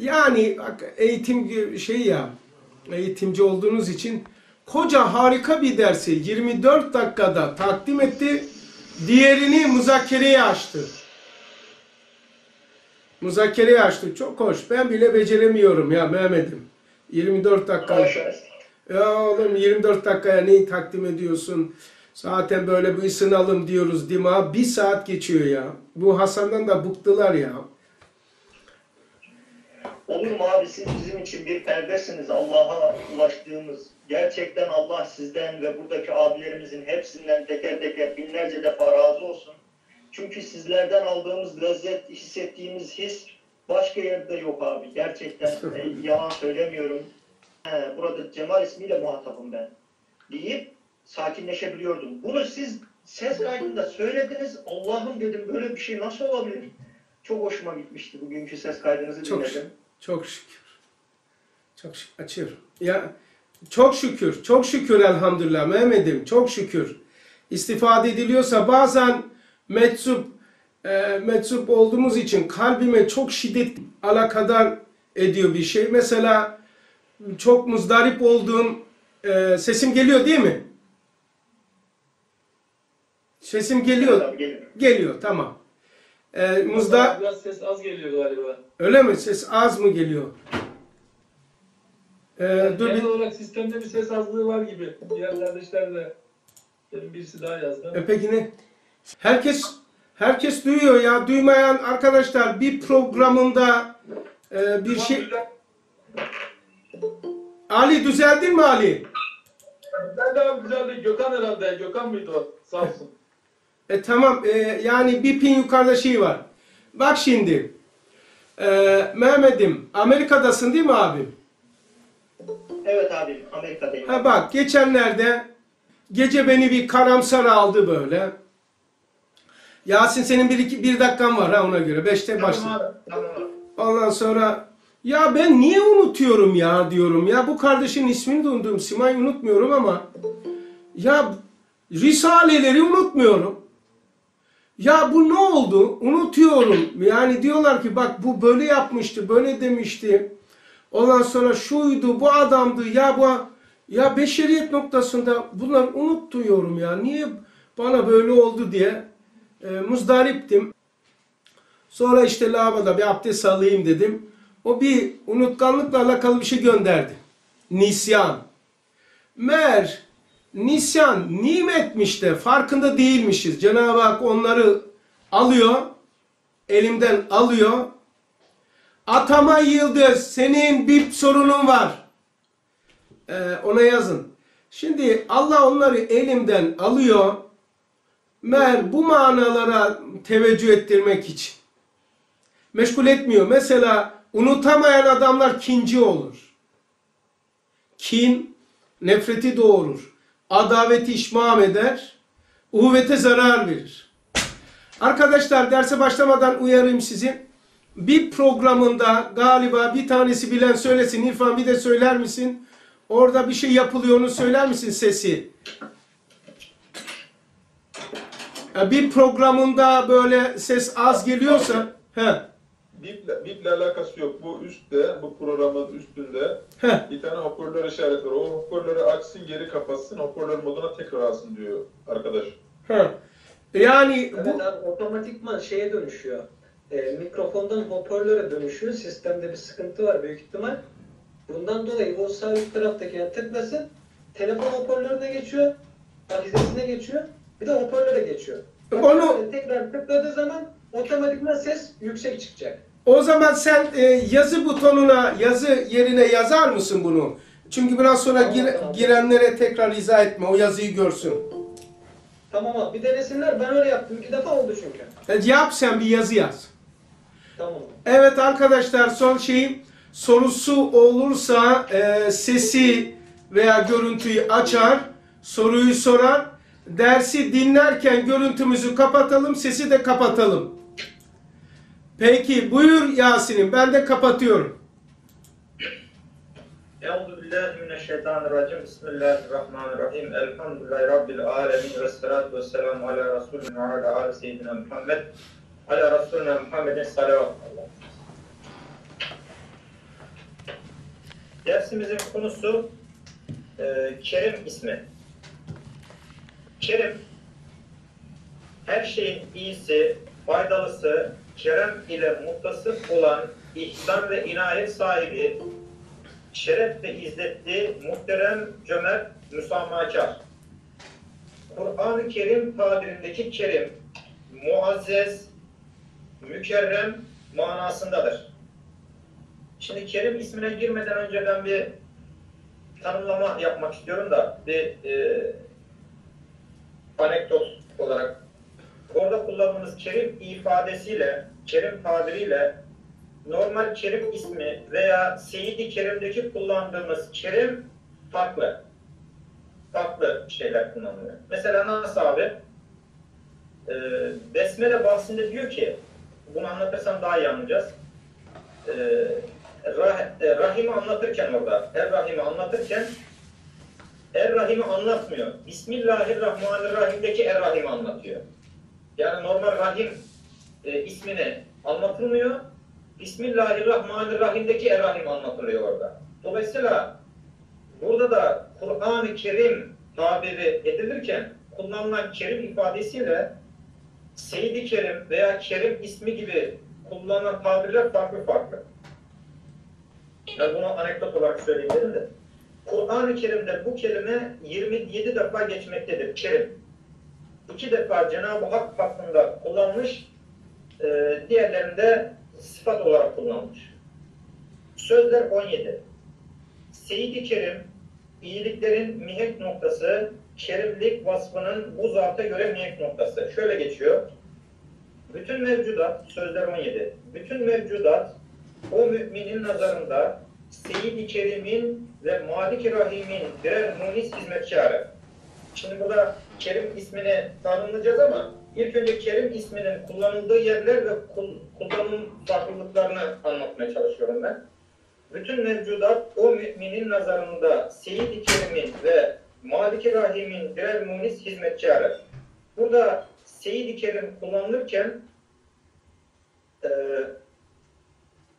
Yani bak, eğitim şey ya, eğitimci olduğunuz için koca harika bir dersi 24 dakikada takdim etti. Diğerini muzakereye açtı. Muzakereye açtı. Çok hoş. Ben bile beceremiyorum ya Mehmet'im. 24 dakika. Ya oğlum 24 dakikaya neyi takdim ediyorsun? Zaten böyle bir ısınalım diyoruz dima. Bir saat geçiyor ya. Bu Hasan'dan da bıktılar ya. Abi siz bizim için bir perdesiniz Allah'a ulaştığımız. Gerçekten Allah sizden ve buradaki abilerimizin hepsinden teker teker binlerce defa razı olsun. Çünkü sizlerden aldığımız lezzet, hissettiğimiz his başka yerde yok abi. Gerçekten e, yalan söylemiyorum. He, burada Cemal ismiyle muhatabım ben. Deyip sakinleşebiliyordum. Bunu siz ses kaydında söylediniz. Allah'ım dedim böyle bir şey nasıl olabilir? Çok hoşuma gitmişti bugünkü ses kaydınızı Çok dinledim. Çok şükür. Çok şükür. Açıyorum. Ya çok şükür. Çok şükür elhamdülillah Mehmet'im. Çok şükür. İstifade ediliyorsa bazen meczup e, meczup olduğumuz için kalbime çok şiddet alakadar ediyor bir şey. Mesela çok muzdarip olduğum e, sesim geliyor değil mi? Sesim geliyor. Geliyor tamam. E, muzda Biraz ses az geliyor galiba. öyle mi? Ses az mı geliyor? E, dur Genel bir, olarak sistemde bir ses azlığı var gibi. Diğer kardeşlerde benim birisi daha yazdı. E peki ne? Herkes herkes duyuyor ya. Duymayan arkadaşlar bir programında e, bir şey... Ali düzeldin mi Ali? Ben de abi güzeldi. Gökhan herhalde. Gökhan mıydı o? Sağ olsun. E tamam e, yani bir pin yukarıda şey var. Bak şimdi. E, Mehmet'im Amerika'dasın değil mi abim? Evet abi Amerika'dayım. Ha bak geçenlerde gece beni bir karamsar aldı böyle. Yasin senin bir, iki, bir dakikan var ha ona göre. Beşte başla. Tamam abi. Tamam. Ondan sonra ya ben niye unutuyorum ya diyorum ya bu kardeşin ismini de unuttum Simay unutmuyorum ama ya Risaleleri unutmuyorum. Ya bu ne oldu? Unutuyorum. Yani diyorlar ki bak bu böyle yapmıştı, böyle demişti. Ondan sonra şuydu, bu adamdı. Ya bu ya beşeriyet noktasında bunları unutuyorum ya. Niye bana böyle oldu diye e, muzdariptim. Sonra işte lavada bir abdest alayım dedim. O bir unutkanlıkla alakalı bir şey gönderdi. Nisyan. Meğer nisyan nimetmiş de farkında değilmişiz. Cenab-ı Hak onları alıyor, elimden alıyor. Atama Yıldız senin bir sorunun var. Ee, ona yazın. Şimdi Allah onları elimden alıyor. Meğer bu manalara teveccüh ettirmek için meşgul etmiyor. Mesela unutamayan adamlar kinci olur. Kin nefreti doğurur. Adaveti işmam eder. Uhuvvete zarar verir. Arkadaşlar derse başlamadan uyarayım sizi. Bir programında galiba bir tanesi bilen söylesin. İrfan bir de söyler misin? Orada bir şey yapılıyor onu söyler misin sesi? Bir programında böyle ses az geliyorsa he, Biple, biple alakası yok. Bu üstte, bu programın üstünde he. bir tane hoparlör işareti var. O hoparlörü açsın, geri kapatsın, hoparlör moduna tekrar alsın diyor arkadaş. Ha. Yani Evet bu abi otomatikman şeye dönüşüyor. E, mikrofondan hoparlöre dönüşüyor. Sistemde bir sıkıntı var büyük ihtimal. Bundan dolayı o sağ üst taraftakine tıklasın. Telefon hoparlörüne geçiyor. Ahizesine geçiyor. Bir de hoparlöre geçiyor. Onu- tekrar tıkladığı zaman otomatikman ses yüksek çıkacak. O zaman sen e, yazı butonuna yazı yerine yazar mısın bunu? Çünkü biraz sonra Tamam, gir- tamam. girenlere tekrar izah etme. O yazıyı görsün. Tamam abi bir denesinler. Ben öyle yaptım. İki defa oldu çünkü. E, yap sen bir yazı yaz. Tamam. Evet arkadaşlar son şeyim sorusu olursa e, sesi veya görüntüyü açar, soruyu sorar. Dersi dinlerken görüntümüzü kapatalım, sesi de kapatalım. Peki buyur Yasin'im ben de kapatıyorum. Euzu billahi mineşşeytanirracim. Bismillahirrahmanirrahim. Elhamdülillahi rabbil alamin ve salatu vesselamu ala resulina ve ala ali seyyidina Muhammed. Ala resulina Muhammedin salavat. Dersimizin konusu e, Kerim ismi. Kerim, her şeyin iyisi, faydalısı, kerem ile muttasıf olan ihsan ve inayet sahibi, şeref ve izzetli, muhterem, cömert, müsamahakar. Kur'an-ı Kerim tabirindeki kerim, muazzez, mükerrem manasındadır. Şimdi Kerim ismine girmeden önce ben bir tanımlama yapmak istiyorum da bir e, anekdot olarak. Orada kullandığımız Kerim ifadesiyle, Kerim tabiriyle normal Kerim ismi veya Seyyid-i Kerim'deki kullandığımız Kerim farklı. Farklı şeyler kullanılıyor. Mesela nasıl abi? Ee, Besmele bahsinde diyor ki, bunu anlatırsam daha iyi anlayacağız. Ee, Rah, e, Rahim'i anlatırken orada, Er-Rahim'i anlatırken Er-Rahim'i anlatmıyor. Bismillahirrahmanirrahim'deki Er-Rahim'i anlatıyor. Yani normal Rahim e, ismini anlatılmıyor. Bismillahirrahmanirrahim'deki Er-Rahim anlatılıyor orada. Dolayısıyla burada da Kur'an-ı Kerim tabiri edilirken kullanılan Kerim ifadesiyle Seyyid-i Kerim veya Kerim ismi gibi kullanılan tabirler farklı farklı. Ben bunu anekdot olarak söyleyeyim dedim de. Kur'an-ı Kerim'de bu kelime 27 defa geçmektedir. Kerim. İki defa Cenab-ı Hak hakkında kullanmış, e, diğerlerinde sıfat olarak kullanmış. Sözler 17. Seyyid-i Kerim, iyiliklerin mihenk noktası, kerimlik vasfının bu zata göre mihenk noktası. Şöyle geçiyor. Bütün mevcudat, sözler 17. Bütün mevcudat o müminin nazarında Seyyid-i Kerim'in ve Malik-i Rahim'in birer munis hizmetkarı. Şimdi burada Kerim ismini tanımlayacağız ama ilk önce Kerim isminin kullanıldığı yerler ve kul- kullanım farklılıklarını anlatmaya çalışıyorum ben. Bütün mevcudat o müminin nazarında Seyyid-i Kerim'in ve Malik-i Rahim'in birer munis hizmetkarı. Burada Seyyid-i Kerim kullanılırken eee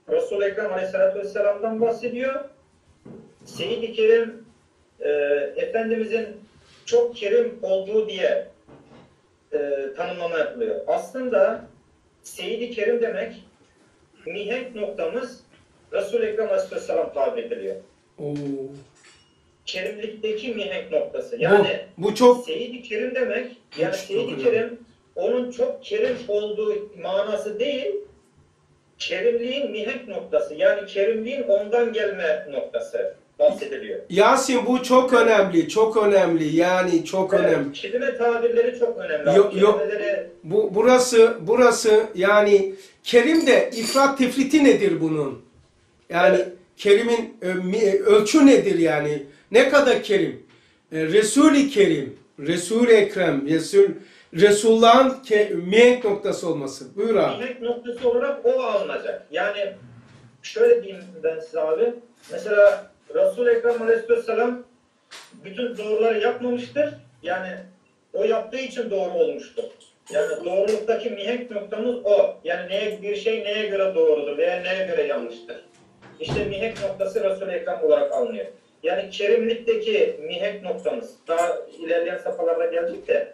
Resul-i Ekrem Aleyhisselatü Vesselam'dan bahsediyor. Seyyid-i Kerim e, Efendimizin çok kerim olduğu diye e, tanımlama yapılıyor. Aslında Seyyid-i Kerim demek mihenk noktamız Resul-i Ekrem Aleyhisselam tabir ediliyor. Oo. Kerimlikteki mihenk noktası. Yani bu, bu çok Seyyid-i Kerim demek, yani Seyyid-i. Kerim onun çok kerim olduğu manası değil, kerimliğin mihenk noktası. Yani kerimliğin ondan gelme noktası bahsediliyor. Yasin bu çok önemli, çok önemli. Yani çok önemli. Evet, kelime tabirleri çok önemli. Yok, yok. Bu burası burası yani Kerim de ifrat tefriti nedir bunun? Yani Evet. Kerim'in e, mi- ölçü nedir yani? Ne kadar Kerim? E, Resul-i Kerim, Resul-i Ekrem, Resul Resulullah'ın mihenk noktası olması. Buyur abi. mihenk noktası olarak o alınacak. Yani şöyle diyeyim ben size abi. Mesela Resul-i Ekrem Aleyhisselam bütün doğruları yapmamıştır. Yani o yaptığı için doğru olmuştur. Yani doğruluktaki mihenk noktamız o. Yani neye bir şey neye göre doğrudur veya neye göre yanlıştır. İşte mihenk noktası Resul-i Ekrem olarak alınıyor. Yani kerimlikteki mihenk noktamız daha ilerleyen safhalarda gelecek de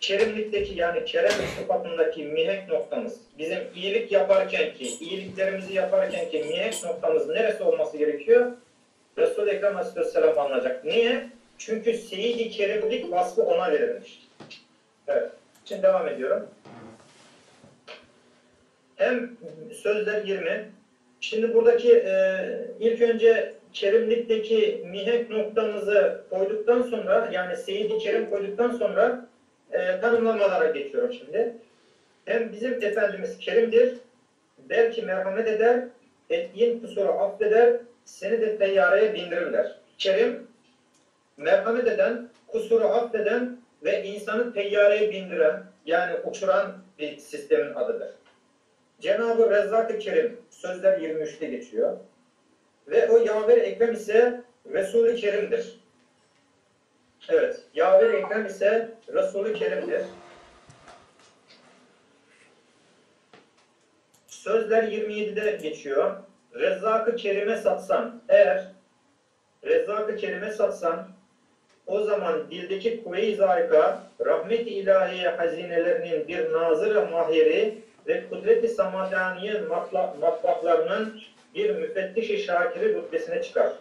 kerimlikteki yani kerem sıfatındaki mihenk noktamız bizim iyilik yaparken ki iyiliklerimizi yaparken ki mihenk noktamız neresi olması gerekiyor? Resul-i Ekrem Aleyhisselam anlayacak. Niye? Çünkü Seyyid-i Kerimlik vasfı ona verilmiş. Evet. Şimdi devam ediyorum. Hem sözler 20. Şimdi buradaki e, ilk önce kerimlikteki mihenk noktamızı koyduktan sonra yani Seyyid-i Kerim koyduktan sonra e, tanımlamalara geçiyorum şimdi. Hem bizim Efendimiz kerimdir, belki merhamet eder, ettiğin kusuru affeder, seni de teyyareye bindirirler. Kerim, merhamet eden, kusuru affeden ve insanı teyyareye bindiren, yani uçuran bir sistemin adıdır. Cenab-ı Rezzak-ı Kerim, sözler 23'te geçiyor. Ve o Yaver Ekrem ise Resul-i Kerim'dir. Evet, Yaver Ekrem ise Resul-i Kerim'dir. Sözler 27'de geçiyor. Rezzak-ı Kerim'e satsan eğer Rezzak-ı Kerim'e satsan o zaman dildeki kuvve-i zayika, rahmet-i ilahiye hazinelerinin bir nazır mahiri ve kudret-i samadaniye matbahlarının bir müfettiş-i şakiri rütbesine çıkar.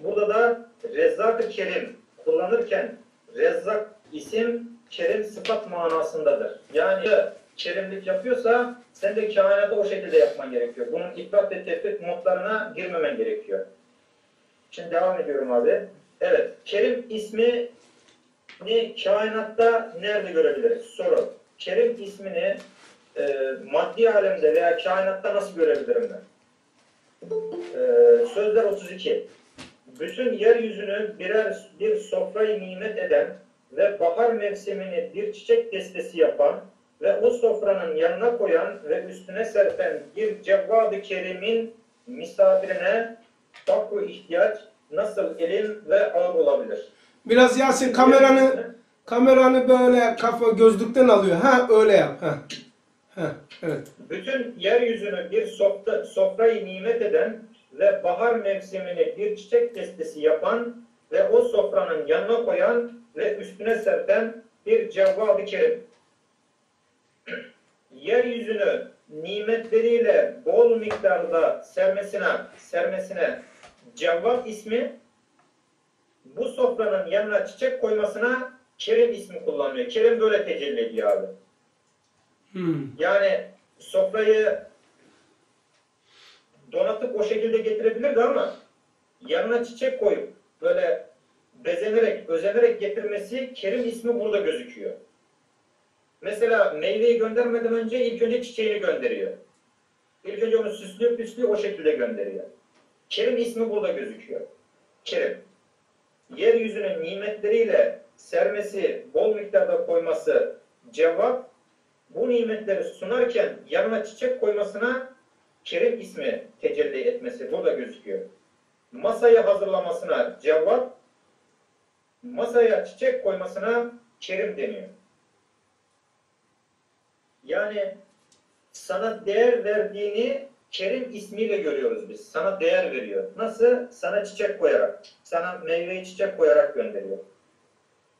Burada da Rezzak-ı Kerim kullanırken Rezzak isim Kerim sıfat manasındadır. Yani kerimlik yapıyorsa sen de kainatı o şekilde yapman gerekiyor. Bunun ifrat ve tefrit modlarına girmemen gerekiyor. Şimdi devam ediyorum abi. Evet, Kerim ismi ni kainatta nerede görebiliriz? Soru. Kerim ismini e, maddi alemde veya kainatta nasıl görebilirim ben? E, Sözler 32. Bütün yeryüzünü birer bir sofrayı nimet eden ve bahar mevsimini bir çiçek destesi yapan ve o sofranın yanına koyan ve üstüne serpen bir cevvadı kerimin misafirine fakru ihtiyaç nasıl elin ve ağır olabilir? Biraz Yasin kameranı kameranı böyle kafa gözlükten alıyor. Ha öyle yap. Ha. Ha evet. Bütün yeryüzünü bir sofra, sofrayı nimet eden ve bahar mevsimini bir çiçek destesi yapan ve o sofranın yanına koyan ve üstüne serpen bir cevvadı kerim. Yeryüzünü nimetleriyle bol miktarda sermesine, sermesine cevvat ismi bu sofranın yanına çiçek koymasına kerim ismi kullanılıyor. Kerim böyle tecelli ediyor abi. Hmm. Yani sofrayı donatıp o şekilde getirebilirdi ama yanına çiçek koyup böyle bezenerek, özenerek getirmesi Kerim ismi burada gözüküyor. Mesela meyveyi göndermeden önce ilk önce çiçeğini gönderiyor. İlk önce onu süslüyor püslüyor o şekilde gönderiyor. Kerim ismi burada gözüküyor. Kerim. Yeryüzünün nimetleriyle sermesi, bol miktarda koyması cevap, bu nimetleri sunarken yanına çiçek koymasına Kerim ismi tecelli etmesi burada gözüküyor. Masayı hazırlamasına cevap, masaya çiçek koymasına Kerim deniyor. Yani sana değer verdiğini Kerim ismiyle görüyoruz biz. Sana değer veriyor. Nasıl? Sana çiçek koyarak, sana meyveyi çiçek koyarak gönderiyor.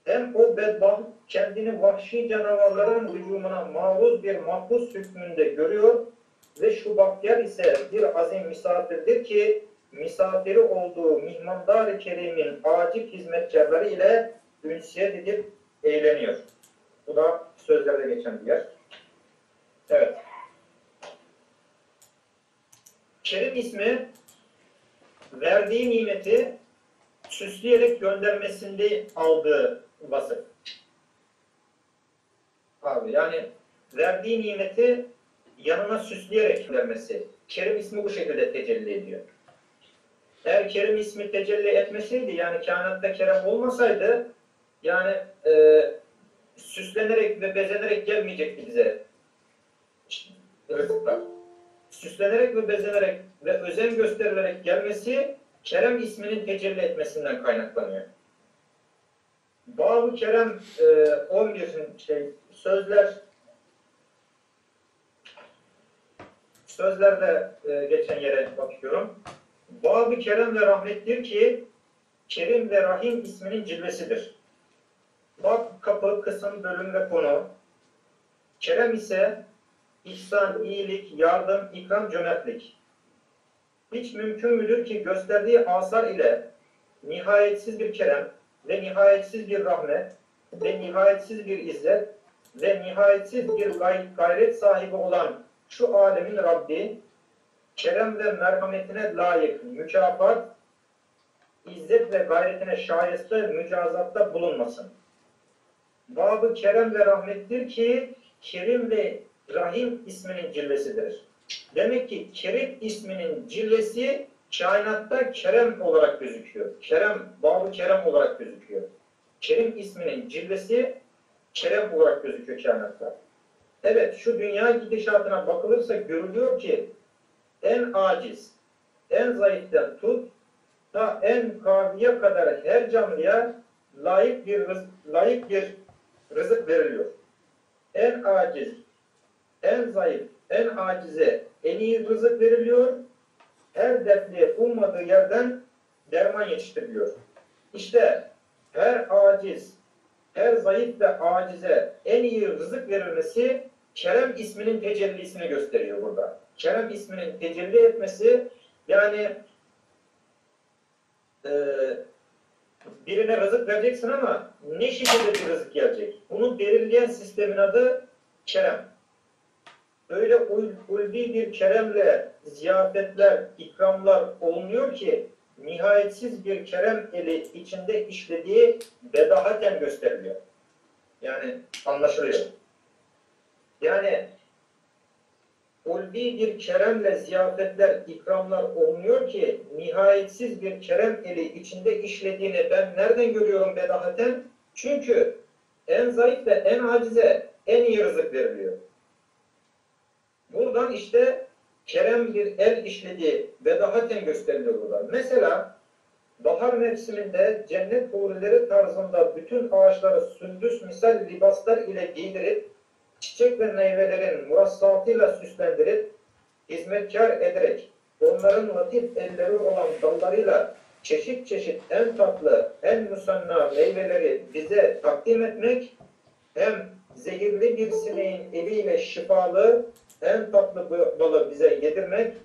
Hem o bedbaht kendini vahşi canavarların hücumuna maruz bir mahpus hükmünde görüyor ve şu bahtiyar ise bir azim misafirdir ki misafiri olduğu mihmandar-ı kerimin acip hizmetkarları ile ünsiyet edip eğleniyor. Bu da sözlerde geçen bir yer. Evet. Kerim ismi verdiği nimeti süsleyerek göndermesinde aldığı vasıf. Abi yani verdiği nimeti yanına süsleyerek vermesi. Kerim ismi bu şekilde tecelli ediyor. Eğer Kerim ismi tecelli etmeseydi yani kainatta Kerem olmasaydı yani e, süslenerek ve bezenerek gelmeyecekti bize Süslenerek ve bezenerek ve özen gösterilerek gelmesi Kerem isminin tecelli etmesinden kaynaklanıyor. Bab-ı Kerem e, 11 şey sözler sözlerde e, geçen yere bakıyorum. Bab-ı Kerem ve rahmettir ki Kerim ve Rahim isminin cilvesidir. Bab kapı, kısım, bölüm ve konu. Kerem ise ihsan, iyilik, yardım, ikram, cömertlik. Hiç mümkün müdür ki gösterdiği asar ile nihayetsiz bir kerem ve nihayetsiz bir rahmet ve nihayetsiz bir izzet ve nihayetsiz bir gay- gayret sahibi olan şu alemin Rabbi kerem ve merhametine layık mükafat, izzet ve gayretine şayeste mücazatta bulunmasın. Babı kerem ve rahmettir ki Kerim ve Rahim isminin cilvesidir. Demek ki Kerim isminin cilvesi kainatta Kerem olarak gözüküyor. Kerem, Babı Kerem olarak gözüküyor. Kerim isminin cilvesi Kerem olarak gözüküyor kainatta. Evet şu dünya gidişatına bakılırsa görülüyor ki en aciz, en zayıftan tut ta en kaviye kadar her canlıya layık bir rızık, layık bir rızık veriliyor. En aciz, en zayıf, en acize en iyi rızık veriliyor. Her dertliye ummadığı yerden derman yetiştiriliyor. İşte her aciz, her zayıf ve acize en iyi rızık verilmesi Kerem isminin tecellisini gösteriyor burada. Kerem isminin tecelli etmesi yani eee birine rızık vereceksin ama ne şekilde bir rızık gelecek? Bunu belirleyen sistemin adı kerem. Öyle ul- ulvi bir keremle ziyafetler, ikramlar olunuyor ki nihayetsiz bir kerem eli içinde işlediği bedahaten gösteriliyor. Yani anlaşılıyor. Yani ulvi bir keremle ziyafetler, ikramlar olunuyor ki nihayetsiz bir kerem eli içinde işlediğini ben nereden görüyorum bedahaten? Çünkü en zayıf ve en acize en iyi rızık veriliyor. Buradan işte kerem bir el işlediği bedahaten gösteriliyor burada. Mesela bahar mevsiminde cennet hurileri tarzında bütün ağaçları sündüs misal libaslar ile giydirip çiçek ve meyvelerin murassatıyla süslendirip hizmetkar ederek onların latif elleri olan dallarıyla çeşit çeşit en tatlı, en musanna meyveleri bize takdim etmek hem zehirli bir sineğin eliyle şifalı en tatlı balı bize yedirmek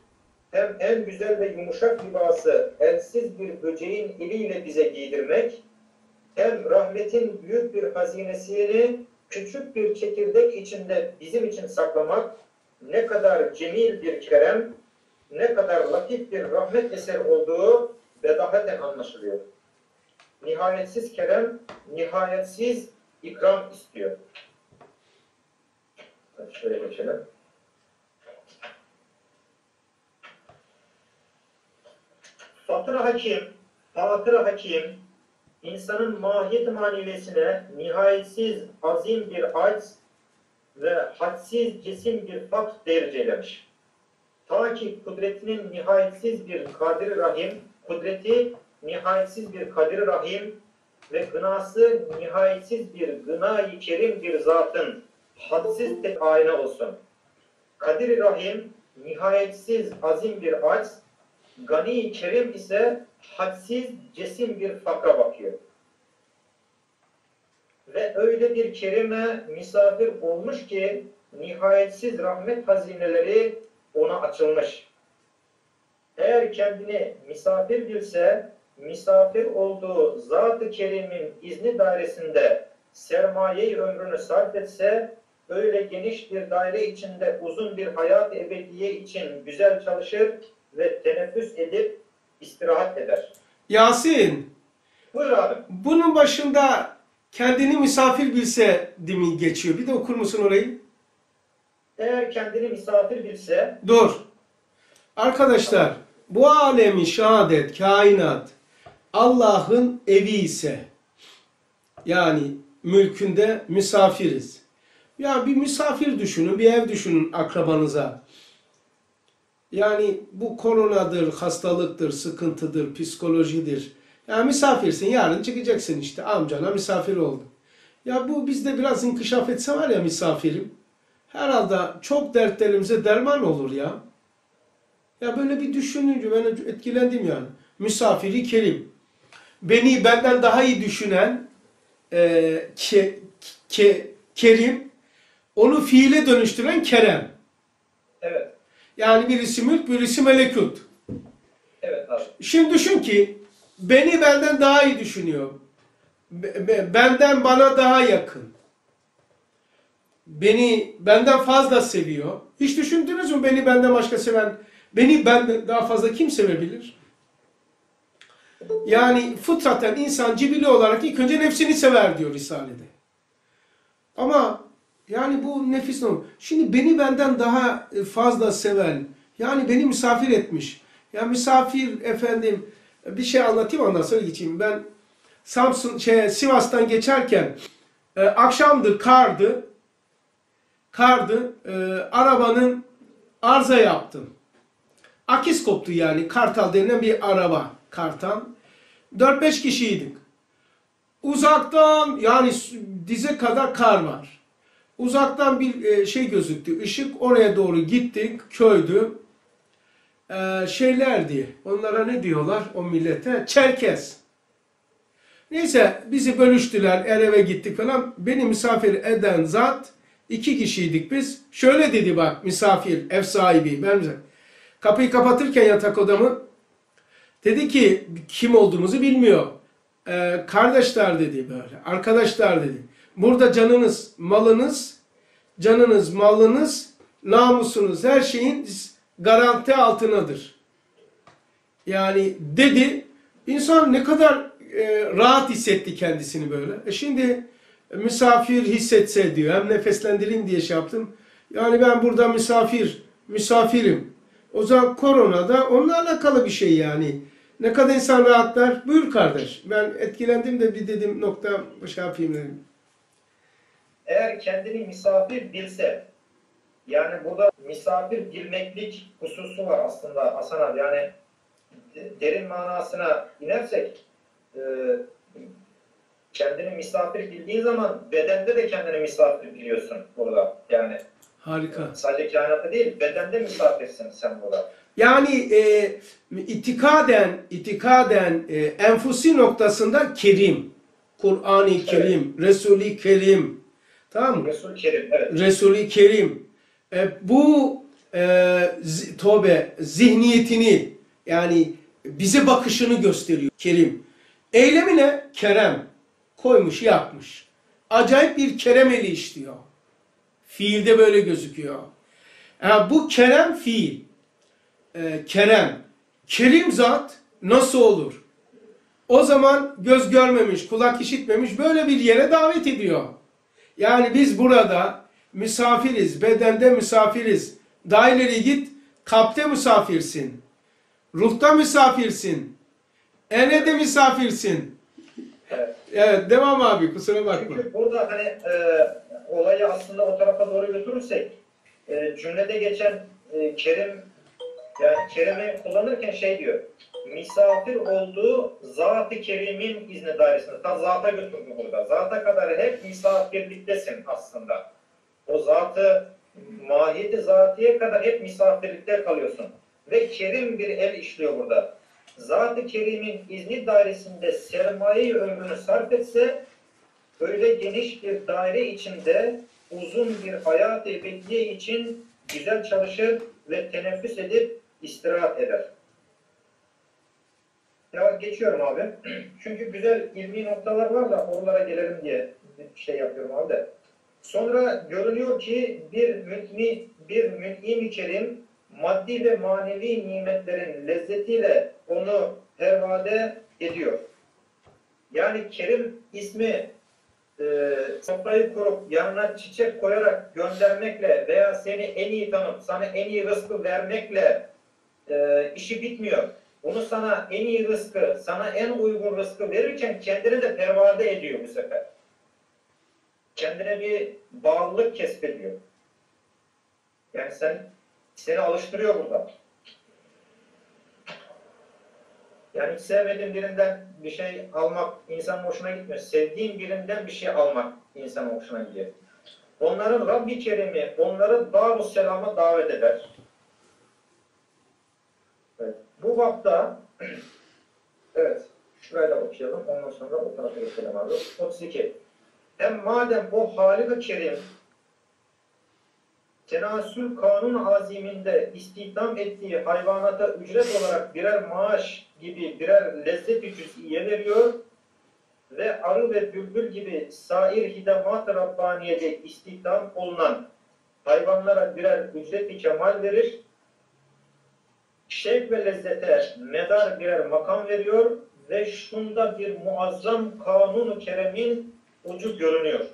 hem en güzel ve yumuşak libası elsiz bir böceğin eliyle bize giydirmek hem rahmetin büyük bir hazinesini küçük bir çekirdek içinde bizim için saklamak ne kadar cemil bir kerem, ne kadar latif bir rahmet eseri olduğu bedahaten anlaşılıyor. Nihayetsiz kerem, nihayetsiz ikram istiyor. Şöyle geçelim. Fatır Hakim, Fatır Hakim, insanın mahiyet maneviyesine nihayetsiz azim bir aciz ve hadsiz cesim bir fakr derecelemiş. Ta ki kudretinin nihayetsiz bir kadir rahim, kudreti nihayetsiz bir kadir rahim ve gınası nihayetsiz bir gına-i kerim bir zatın hadsiz tek ayna olsun. Kadir rahim nihayetsiz azim bir aciz, gani kerim ise hadsiz cesim bir fakra bakıyor. Ve öyle bir kerime misafir olmuş ki nihayetsiz rahmet hazineleri ona açılmış. Eğer kendini misafir bilse, misafir olduğu Zat-ı Kerim'in izni dairesinde sermaye ömrünü sarf etse, öyle geniş bir daire içinde uzun bir hayat ebediye için güzel çalışır ve teneffüs edip istirahat eder. Yasin, Buyur abi. bunun başında kendini misafir bilse demin geçiyor. Bir de okur musun orayı? Eğer kendini misafir bilse, Dur. Arkadaşlar, bu alemi şehadet, kainat Allah'ın evi ise yani mülkünde misafiriz. Ya bir misafir düşünün, bir ev düşünün akrabanıza. Yani bu koronadır, hastalıktır, sıkıntıdır, psikolojidir. Ya misafirsin, yarın çıkacaksın işte amcana misafir oldun. Ya bu bizde biraz inkişaf etse var ya misafirim. Herhalde çok dertlerimize derman olur ya. Ya böyle bir düşününce ben etkilendim yani. Misafiri kerim. Beni benden daha iyi düşünen e, ke, ke, kerim, onu fiile dönüştüren kerem. Yani birisi mülk, birisi melekut. evet abi. Şimdi düşün ki beni benden daha iyi düşünüyor. Be- be- Benden bana daha yakın. Beni benden fazla seviyor. Hiç düşündünüz mü beni benden başka seven, beni benden daha fazla kim sevebilir? Yani fıtraten insan cibili olarak ilk önce nefsini sever diyor Risale'de. Ama yani bu nefis ne olur? Şimdi beni benden daha fazla seven, yani beni misafir etmiş. Ya misafir efendim bir şey anlatayım ondan sonra geçeyim. Ben Samsun şey Sivas'tan geçerken e, akşamdı, kardı. Kardı. E, arabanın arıza yaptım. Akis koptu yani. Kartal denilen bir araba. Kartal. 4-5 kişiydik. Uzaktan yani dize kadar kar var. Uzaktan bir e, şey gözüktü. Işık oraya doğru gittik. Köydü. e, şeylerdi. Onlara ne diyorlar o millete? Çerkez. Neyse bizi bölüştüler. El eve gittik falan. Beni misafir eden zat iki kişiydik biz. Şöyle dedi bak misafir, ev sahibi. Ben kapıyı kapatırken yatak odamı dedi ki kim olduğumuzu bilmiyor. Ee, kardeşler dedi böyle. Arkadaşlar dedi. Burada canınız, malınız, canınız, malınız, namusunuz, her şeyin garanti altındadır. Yani dedi. İnsan ne kadar e, rahat hissetti kendisini böyle. E şimdi e, misafir hissetse diyor. Hem nefeslendireyim diye şey yaptım. Yani ben burada misafir, misafirim. O zaman korona da onunla alakalı bir şey yani. Ne kadar insan rahatlar. Buyur kardeş. Ben etkilendim de bir dedim nokta şey yapayım dedim. Eğer kendini misafir bilse, yani burada misafir bilmeklik hususu var aslında Hasan abi. Yani de- derin manasına inersek, e, kendini misafir bildiğin zaman bedende de kendini misafir biliyorsun burada. Yani Harika. sadece kainatta değil, bedende misafirsin sen burada. Yani e, itikaden, itikaden e, enfusi noktasında Kerim. Kur'an-ı Kerim, Resul-i Kerim. Tamam mı? Resul-i Kerim, evet. Resul-i Kerim. E, bu e, tobe zihniyetini yani bize bakışını gösteriyor Kerim. Eylemine kerem koymuş yapmış. Acayip bir kerem eli işliyor. Fiilde böyle gözüküyor. Ha, bu kerem fiil. E, kerem. Kerim zat nasıl olur? O zaman göz görmemiş, kulak işitmemiş böyle bir yere davet ediyor. Yani biz burada misafiriz, bedende misafiriz. Daha ileri git, kalpte misafirsin. Ruhta misafirsin. Enede misafirsin. Evet. Evet, devam abi, kusura bakma. Çünkü burada hani e, olayı aslında o tarafa doğru götürürsek e, cümlede geçen e, Kerim yani Kerim'i kullanırken şey diyor misafir olduğu zat-ı kerimin izni dairesinde ta zata götürdü burada. Zata kadar hep misafirliktesin aslında. O zatı mahiyeti zatiye kadar hep misafirlikte kalıyorsun. Ve kerim bir el işliyor burada. Zat-ı kerimin izni dairesinde sermaye ömrünü sarf etse öyle geniş bir daire içinde uzun bir hayat ebediye için güzel çalışır ve teneffüs edip istirahat eder. Ya geçiyorum abi. Çünkü güzel ilmi noktalar var da oralara gelelim diye bir şey yapıyorum abi de. Sonra görülüyor ki bir mü'mi, bir mün'im kerim maddi ve manevi nimetlerin lezzetiyle onu pervade ediyor. Yani Kerim ismi e, sofrayı kurup yanına çiçek koyarak göndermekle veya seni en iyi tanıp sana en iyi rızkı vermekle e, işi bitmiyor. Bunu sana en iyi rızkı, sana en uygun rızkı verirken kendini de pervade ediyor bu sefer. Kendine bir bağlılık kesbediyor. Yani sen seni alıştırıyor burada. Yani hiç sevmediğin birinden bir şey almak insanın hoşuna gitmiyor. Sevdiğin birinden bir şey almak insanın hoşuna gidiyor. Onların Rabbi Kerim'i onları Darusselam'a davet eder. Bapta evet şurayı da okuyalım. Ondan sonra o tarafa geçelim abi. 32. Hem madem o Halik-i Kerim tenasül kanun aziminde istihdam ettiği hayvanata ücret olarak birer maaş gibi birer lezzet-i cüz'iye veriyor ve arı ve bülbül gibi sair hidamat-ı Rabbaniye'de istihdam olunan hayvanlara birer ücret-i kemal verir. Şevk ve lezzete medar birer makam veriyor ve şunda bir muazzam kanun-u keremin ucu görünüyor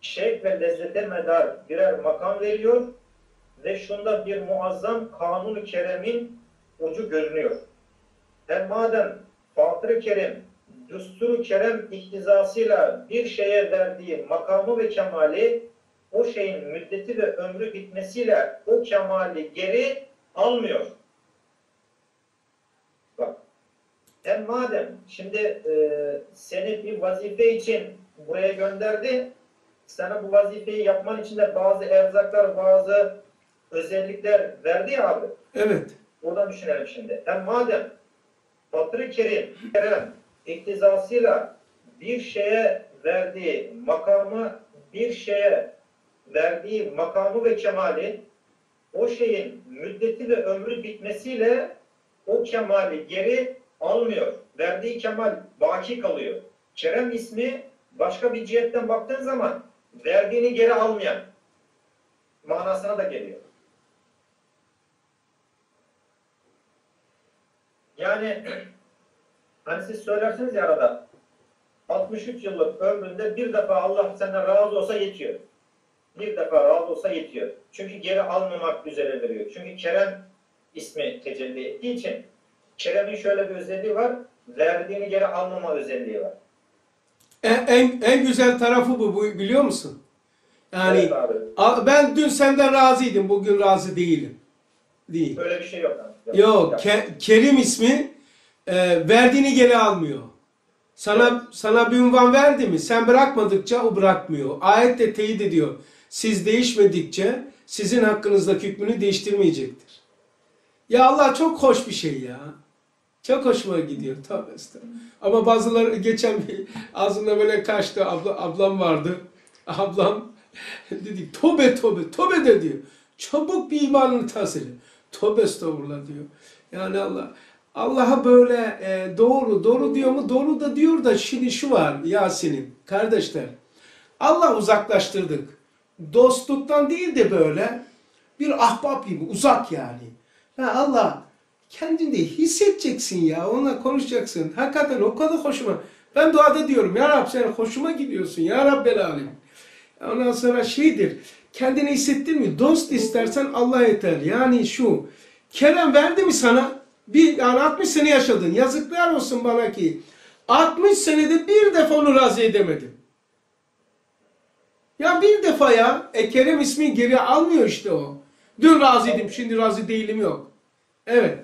şevk ve lezzete medar birer makam veriyor ve şunda bir muazzam kanun-u keremin ucu görünüyor. Hem madem Fatır-ı Kerim, Düstur-u Kerem iktizasıyla bir şeye verdiği makamı ve kemali o şeyin müddeti ve ömrü bitmesiyle o kemali geri almıyor. Bak, hem madem şimdi e, seni bir vazife için buraya gönderdi, sana bu vazifeyi yapman için de bazı erzaklar, bazı özellikler verdi ya abi. Evet. Buradan düşünelim şimdi. Yani madem Fatır-ı Kerim, Kerem iktizasıyla bir şeye verdiği makamı, bir şeye verdiği makamı ve kemali o şeyin müddeti ve ömrü bitmesiyle o kemali geri almıyor. Verdiği kemal baki kalıyor. Kerem ismi başka bir cihetten baktığın zaman verdiğini geri almayan manasına da geliyor. Yani hani siz söylersiniz ya arada 63 yıllık ömründe bir defa Allah senden razı olsa yetiyor. Bir defa razı olsa yetiyor. Çünkü geri almamak üzere veriyor. Çünkü Kerem ismi tecelli ettiği için Kerem'in şöyle bir özelliği var. Verdiğini geri almama özelliği var. En, en, en güzel tarafı bu, bu biliyor musun? Yani Evet abi. ben dün senden razıydım, bugün razı değilim. Değil. Böyle bir şey yok. abi. Yok, Ke- Kerim ismi e, verdiğini geri almıyor. Sana sana bir ünvan verdi mi? Sen bırakmadıkça o bırakmıyor. Ayet de teyit ediyor. Siz değişmedikçe sizin hakkınızdaki hükmünü değiştirmeyecektir. Ya Allah çok hoş bir şey ya. Çok hoşuma gidiyor. Tövbe estağfurullah. Ama bazıları geçen bir ağzında böyle kaçtı. Abla, ablam vardı. Ablam dedi tobe tobe tobe de diyor. Çabuk bir imanını tahsil et. Tövbe estağfurullah diyor. Yani Allah Allah'a böyle e, doğru doğru diyor mu? Doğru da diyor da şimdi şu var Yasin'im kardeşler. Allah uzaklaştırdık. Dostluktan değil de böyle bir ahbap gibi uzak yani. Ya Allah kendinde hissedeceksin ya. Onunla konuşacaksın. Hakikaten o kadar hoşuma. Ben duada diyorum. Ya Rab sen hoşuma gidiyorsun. Ya Rabbel Alem. Ondan sonra şeydir. Kendini hissettin mi? Dost istersen Allah yeter. Yani şu. Kerem verdi mi sana? Bir, yani 60 sene yaşadın. Yazıklar olsun bana ki. 60 senede bir defa onu razı edemedim. Ya bir defa ya. E Kerem ismi geri almıyor işte o. Dün razıydım, şimdi razı değilim yok. Evet.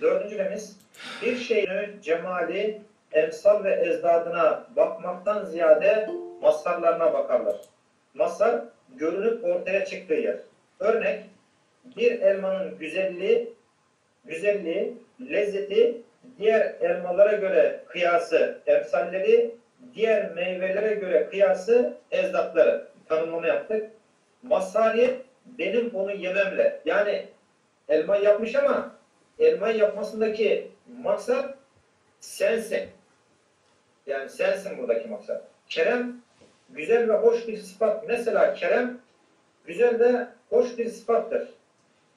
Dördüncü cümlemiz bir şeyin cemali, emsal ve ezdadına bakmaktan ziyade mazharlarına bakarlar. Mazhar görünüp ortaya çıktığı yer. Örnek bir elmanın güzelliği, güzelliği, lezzeti diğer elmalara göre kıyası, emsalleri, diğer meyvelere göre kıyası, ezdatları tanımlama yaptık. Mazhariyet benim onu yememle. Yani elma yapmış ama elma yapmasındaki maksat sensin. Yani sensin buradaki maksat. Kerem güzel ve hoş bir sıfat. Mesela kerem güzel ve hoş bir sıfattır.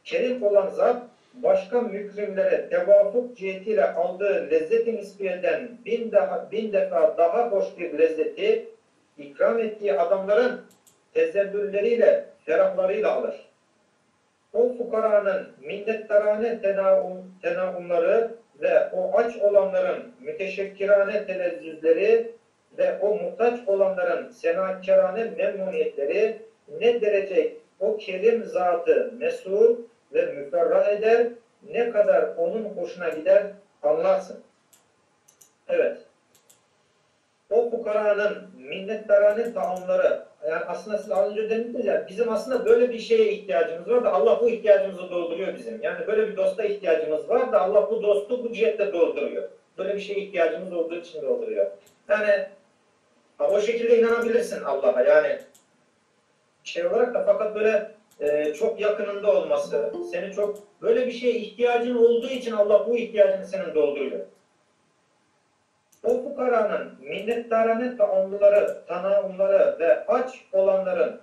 Kerim olan zat başka mükrimlere tevafuk cihetiyle aldığı lezzeti nispiyeden bin, daha, bin defa daha hoş bir lezzeti ikram ettiği adamların tezebbürleriyle, ferahlarıyla alır. O fukaranın minnettarane tenaum, tenaumları ve o aç olanların müteşekkirane telezzüzleri ve o muhtaç olanların senatkarane memnuniyetleri ne derece o kelim zatı mesul ve müferrah eder, ne kadar onun hoşuna gider anlarsın. Evet. O fukaranın minnettarane taamları yani aslında siz az önce dediniz ya bizim aslında böyle bir şeye ihtiyacımız var da Allah bu ihtiyacımızı dolduruyor bizim. Yani böyle bir dosta ihtiyacımız var da Allah bu dostu bu cihette dolduruyor. Böyle bir şeye ihtiyacımız olduğu için dolduruyor. Yani o şekilde inanabilirsin Allah'a yani şey olarak da fakat böyle e, çok yakınında olması, seni çok böyle bir şeye ihtiyacın olduğu için Allah bu ihtiyacını senin dolduruyor. O fukaranın minnettarane taamları, tanavumları ve aç olanların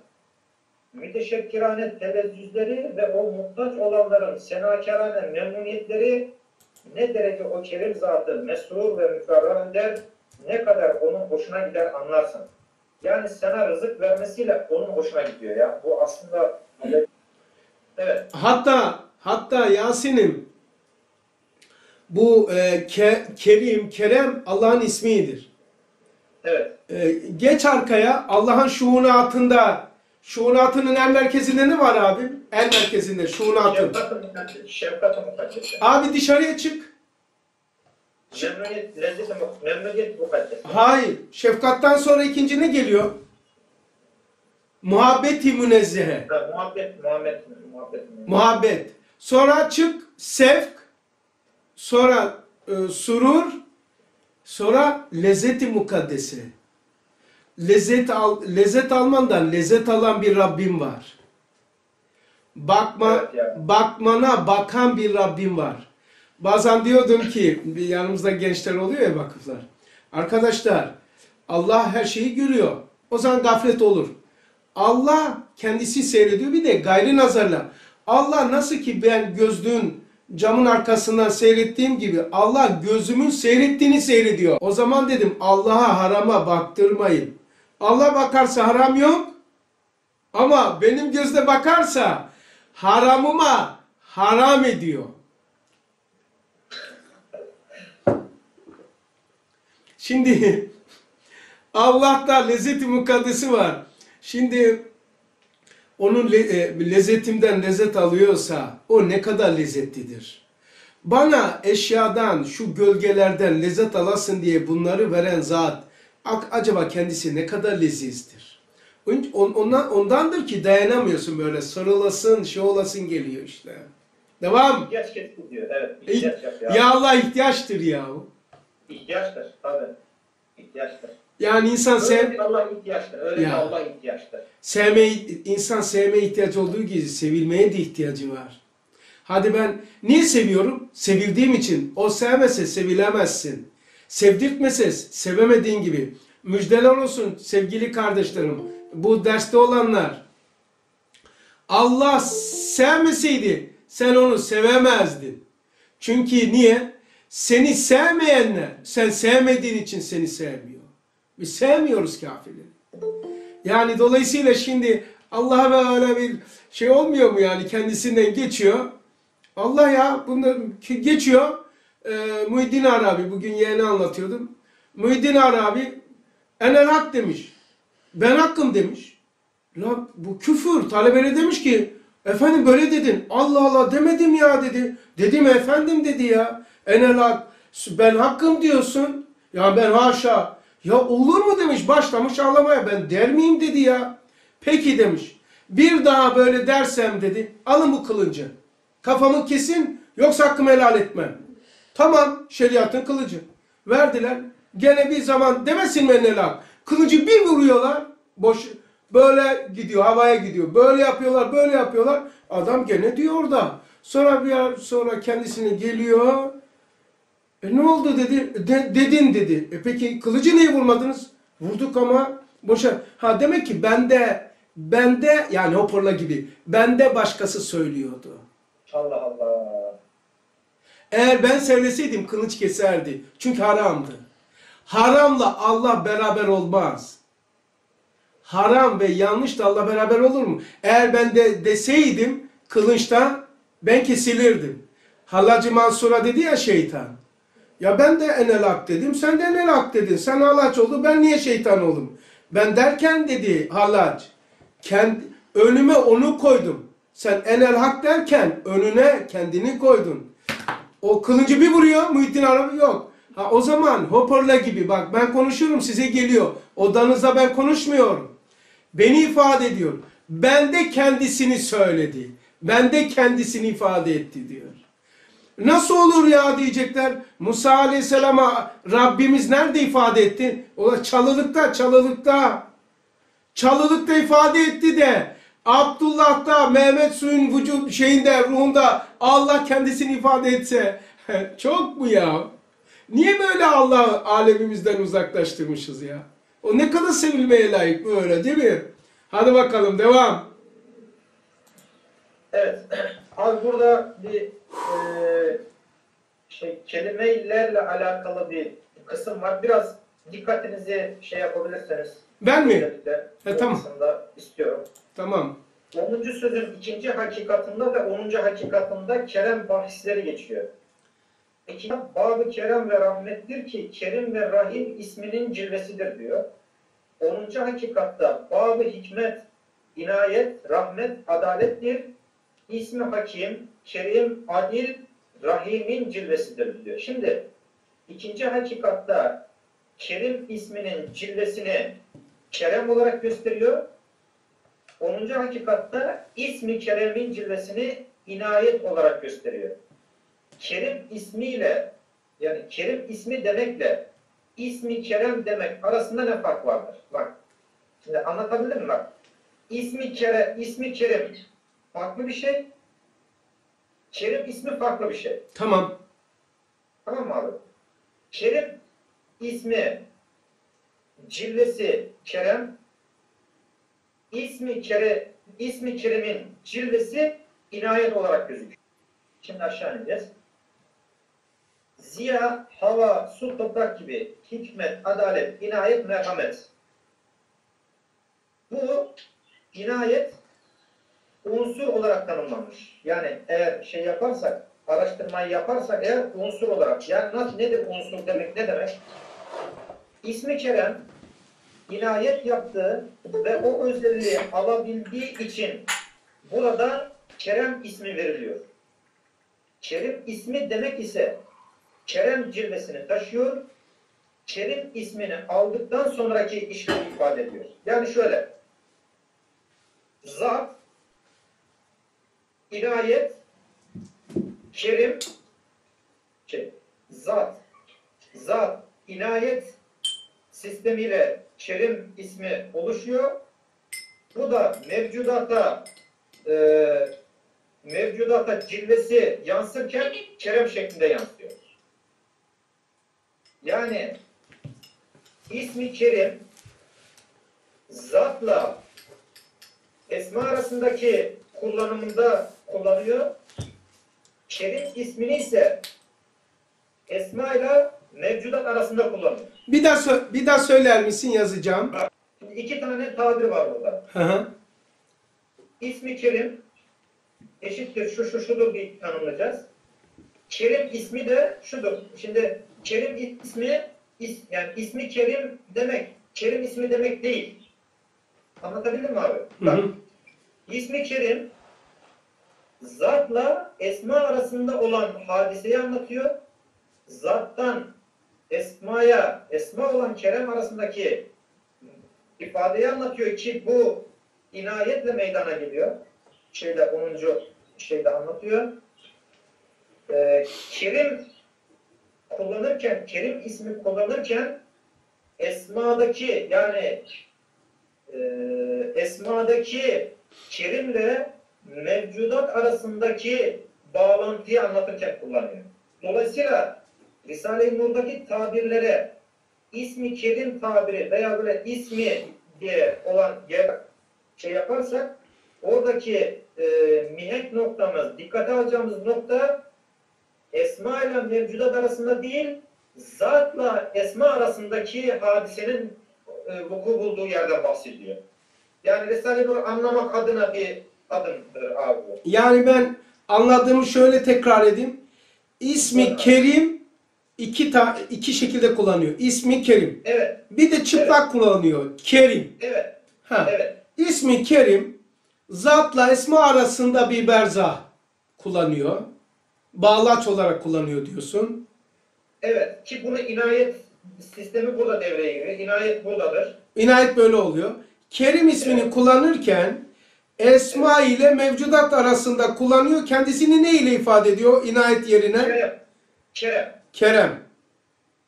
müteşekkirane tevezzüzleri ve o muhtaç olanların senakarane memnuniyetleri ne derece o kerim zatı mesrur ve müferrah eder, ne kadar onun hoşuna gider anlarsın. Yani sana rızık vermesiyle onun hoşuna gidiyor ya. Bu aslında evet. Hatta hatta Yasin'im bu e, ke, Kerim, Kerem Allah'ın ismidir. Evet. E, geç arkaya Allah'ın şuunatında şuunatının en merkezinde ne var abi? En merkezinde şuunatın. Şefkat-ı mukaddes. Abi dışarıya çık. Memnuniyet, lezzet-i memnuniyet mukaddes. Hayır. Şefkattan sonra ikinci ne geliyor? Muhabbeti münezzehe. Ha, muhabbet, muhabbet, muhabbet. Muhabbet. Sonra çık sevk. Sonra e, surur. Sonra lezzeti mukaddese. Lezzet al, lezzet almandan lezzet alan bir Rabbim var. Bakma, Evet bakmana bakan bir Rabbim var. Bazen diyordum ki bir yanımızda gençler oluyor ya vakıflar. Arkadaşlar Allah her şeyi görüyor. O zaman gaflet olur. Allah kendisi seyrediyor bir de gayri nazarla. Allah nasıl ki ben gözlüğün camın arkasından seyrettiğim gibi Allah gözümün seyrettiğini seyrediyor. O zaman dedim Allah'a harama baktırmayın. Allah bakarsa haram yok. Ama benim gözle bakarsa haramıma haram ediyor. Şimdi Allah'ta lezzeti mukaddesi var. Şimdi onun e, lezzetimden lezzet alıyorsa o ne kadar lezzetlidir. Bana eşyadan, şu gölgelerden lezzet alasın diye bunları veren zat acaba kendisi ne kadar lezizdir? On- on- Ondan, ondandır ki dayanamıyorsun böyle sarılasın, şey olasın geliyor işte. Devam. İhtiyaç kesin diyor. Evet, İh- ihtiyaç ya. Ya Allah ihtiyaçtır ya. İhtiyaçtır, tabii. İhtiyaçtır. Yani insan sev, Allah ihtiyaçtır. Öyle Ya. Allah ihtiyaçtır. Sevmeye, insan sevmeye ihtiyacı olduğu gibi sevilmeye de ihtiyacı var. Hadi ben niye seviyorum? Sevildiğim için. O sevmese sevilemezsin. Sevdirtmese sevemediğin gibi. Müjdeler olsun sevgili kardeşlerim. Bu derste olanlar. Allah sevmeseydi sen onu sevemezdin. Çünkü niye? Seni sevmeyenler, sen sevmediğin için seni sevmiyor. Biz sevmiyoruz kafirleri. Yani dolayısıyla şimdi Allah'a böyle bir şey olmuyor mu yani kendisinden geçiyor. Allah ya bunu geçiyor. Ee, Muhyiddin Arabi bugün yeğeni anlatıyordum. Muhyiddin Arabi enel hak demiş. Ben hakkım demiş. La bu küfür. Talebene demiş ki efendim böyle dedin. Allah Allah demedim ya dedi. Dedim efendim dedi ya. Enel hak. Ben hakkım diyorsun. Ya ben haşa. Ya olur mu demiş başlamış ağlamaya. Ben der miyim dedi ya. Peki demiş. Bir daha böyle dersem dedi. Alın bu kılıncı. Kafamı kesin yoksa hakkımı helal etmem. Tamam şeriatın kılıcı. Verdiler. Gene bir zaman demesin mi enel hak. Kılıcı bir vuruyorlar. Boş böyle gidiyor havaya gidiyor. Böyle yapıyorlar böyle yapıyorlar. Adam gene diyor orada. Sonra bir sonra kendisine geliyor. E ne oldu dedi. De- dedin dedi. E peki kılıcı niye vurmadınız? Vurduk ama boşa. Ha demek ki bende bende yani hoparla gibi bende başkası söylüyordu. Allah Allah. Eğer ben söyleseydim kılıç keserdi. Çünkü haramdı. Haramla Allah beraber olmaz. Haram ve yanlış da Allah beraber olur mu? Eğer ben de deseydim kılınçta ben kesilirdim. Hallacı Mansur'a dedi ya şeytan. Ya ben de enel hak dedim, sen de enel hak dedin. Sen hallaç oldu, ben niye şeytan oldum? Ben derken dedi hallaç, kendi, önüme onu koydum. Sen enel hak derken önüne kendini koydun. O kılıncı bir vuruyor, Muhittin Arabi yok. Ha o zaman hoparla gibi bak ben konuşuyorum size geliyor. Odanızda ben konuşmuyorum. Beni ifade ediyor. Ben de kendisini söyledi. Ben de kendisini ifade etti diyor. Nasıl olur ya diyecekler. Musa Aleyhisselam'a Rabbimiz nerede ifade etti? O da çalılıkta, çalılıkta. Çalılıkta ifade etti de Abdullah'ta, Mehmet Suyun vücut şeyinde, ruhunda Allah kendisini ifade etse çok mu ya? Niye böyle Allah alemimizden uzaklaştırmışız ya? O ne kadar sevilmeye layık böyle değil mi? Hadi bakalım devam. Evet. Abi burada bir e, şey kelimelerle alakalı bir kısım var. Biraz dikkatinizi şey yapabilirseniz. Ben mi? özellikle tamam. istiyorum. Tamam. 10. sözün ikinci hakikatında ve 10. hakikatında kerem bahisleri geçiyor. İki, Bab-ı kerem ve rahmettir ki kerim ve rahim isminin cilvesidir diyor. 10. hakikatta bab-ı hikmet, inayet, rahmet, adalettir. İsmi hakim, kerim, adil, rahimin cilvesidir diyor. Şimdi ikinci hakikatta kerim isminin cilvesini kerem olarak gösteriyor. 10. hakikatta ismi Kerem'in cilvesini inayet olarak gösteriyor. Kerim ismiyle yani Kerim ismi demekle ismi Kerem demek arasında ne fark vardır? Bak. Şimdi anlatabildim mi? Bak. İsmi Kerem, ismi Kerim farklı bir şey. Kerim ismi farklı bir şey. Tamam. Tamam mı abi? Kerim ismi cillesi Kerem ismi Kere ismi Kerim'in cilvesi inayet olarak gözüküyor. Şimdi aşağı ineceğiz. Ziya, hava, su, toprak gibi hikmet, adalet, inayet, merhamet. Bu inayet unsur olarak tanımlanmış. Yani eğer şey yaparsak, araştırmayı yaparsak eğer unsur olarak. Yani nasıl nedir unsur demek ne demek? İsmi Kerem inayet yaptığı ve o özelliği alabildiği için burada Kerem ismi veriliyor. Kerim ismi demek ise Kerem cilvesini taşıyor. Kerim ismini aldıktan sonraki işlemi ifade ediyor. Yani şöyle. Zat, inayet, kerim, şey, zat, zat, inayet sistemiyle kerim ismi oluşuyor. Bu da mevcudata e, mevcudata cilvesi yansırken kerem şeklinde yansıyor. Yani ismi kerim zatla esma arasındaki kullanımında kullanıyor. Kerim ismini ise esma ile mevcudat arasında kullanıyor. Bir daha sö- bir daha söyler misin yazacağım. Şimdi iki tane tabir var burada. Hı hı. İsmi Kerim eşittir şu şu şudur diye tanımlayacağız. Kerim ismi de şudur. Şimdi Kerim ismi is, yani ismi Kerim demek Kerim ismi demek değil. Anlatabildim mi abi? Hı Bak, hı. ismi Kerim zatla esma arasında olan hadiseyi anlatıyor. Zattan esmaya, esma olan Kerem arasındaki ifadeyi anlatıyor ki bu inayetle meydana geliyor. Şeyde 10. şeyde anlatıyor. Ee, Kerim kullanırken, Kerim ismi kullanırken esmadaki yani e, esmadaki Kerim'le mevcudat arasındaki bağlantıyı anlatırken kullanıyor. Dolayısıyla Risale-i Nur'daki tabirlere ismi kerim tabiri veya böyle ismi diye olan yer şey yaparsak oradaki e, mihenk noktamız, dikkate alacağımız nokta esma ile mevcudat arasında değil zatla esma arasındaki hadisenin e, vuku bulduğu yerden bahsediyor. Yani Risale-i Nur anlamak adına bir. Yani ben anladığımı şöyle tekrar edeyim. İsmi Evet. Kerim iki ta iki şekilde kullanıyor. İsmi Kerim. Evet, Bir de çıplak kullanıyor. Kerim. evet, Ha. evet. İsmi Kerim zatla esma arasında bir berzah kullanıyor. Bağlaç olarak kullanıyor diyorsun. Evet ki bunu inayet sistemi burada devreye giriyor. İnayet buradadır. İnayet böyle oluyor. Kerim ismini Evet. kullanırken esma ile mevcudat arasında kullanıyor. Kendisini ne ile ifade ediyor inayet yerine? Kerem. Kerem. Kerem.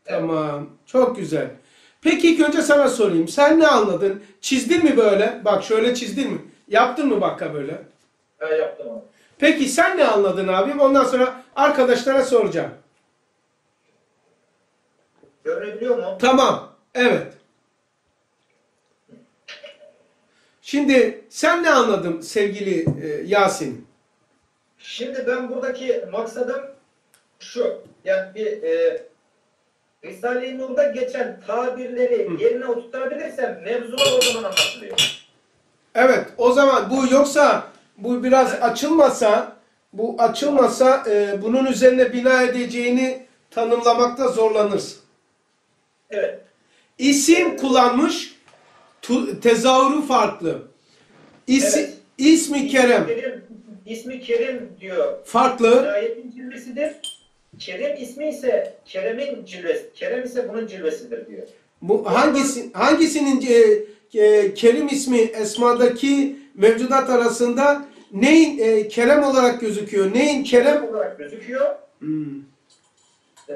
Tamam. Çok güzel. Peki ilk önce sana sorayım. Sen ne anladın? Çizdin mi böyle? Bak şöyle çizdin mi? Yaptın mı bakka böyle? Ha, yaptım onu. Peki sen ne anladın abim? Ondan sonra arkadaşlara soracağım. Görünebiliyor mu? Tamam. Evet. Şimdi sen ne anladın sevgili e, Yasin? Şimdi ben buradaki maksadım şu. Yani bir e, Risale-i Nur'da geçen tabirleri yerine oturtabilirsem mevzular o zaman anlaşılıyor. Evet. O zaman bu yoksa bu biraz açılmasa bu açılmasa e, bunun üzerine bina edeceğini tanımlamakta zorlanırsın. Evet. İsim kullanmış, tezahürü farklı. İsi, Evet. ismi Kerem Kerim, ismi Kerim diyor. farklı. Inayetin cilvesidir. Kerem ismi ise Kerem'in cilvesi. Kerem ise bunun cilvesidir diyor. Bu hangisi hangisinin e, e, Kerim ismi esmadaki mevcudat arasında neyin e, kelam olarak gözüküyor? Neyin kelam? Kerim olarak gözüküyor. Hmm. Ee,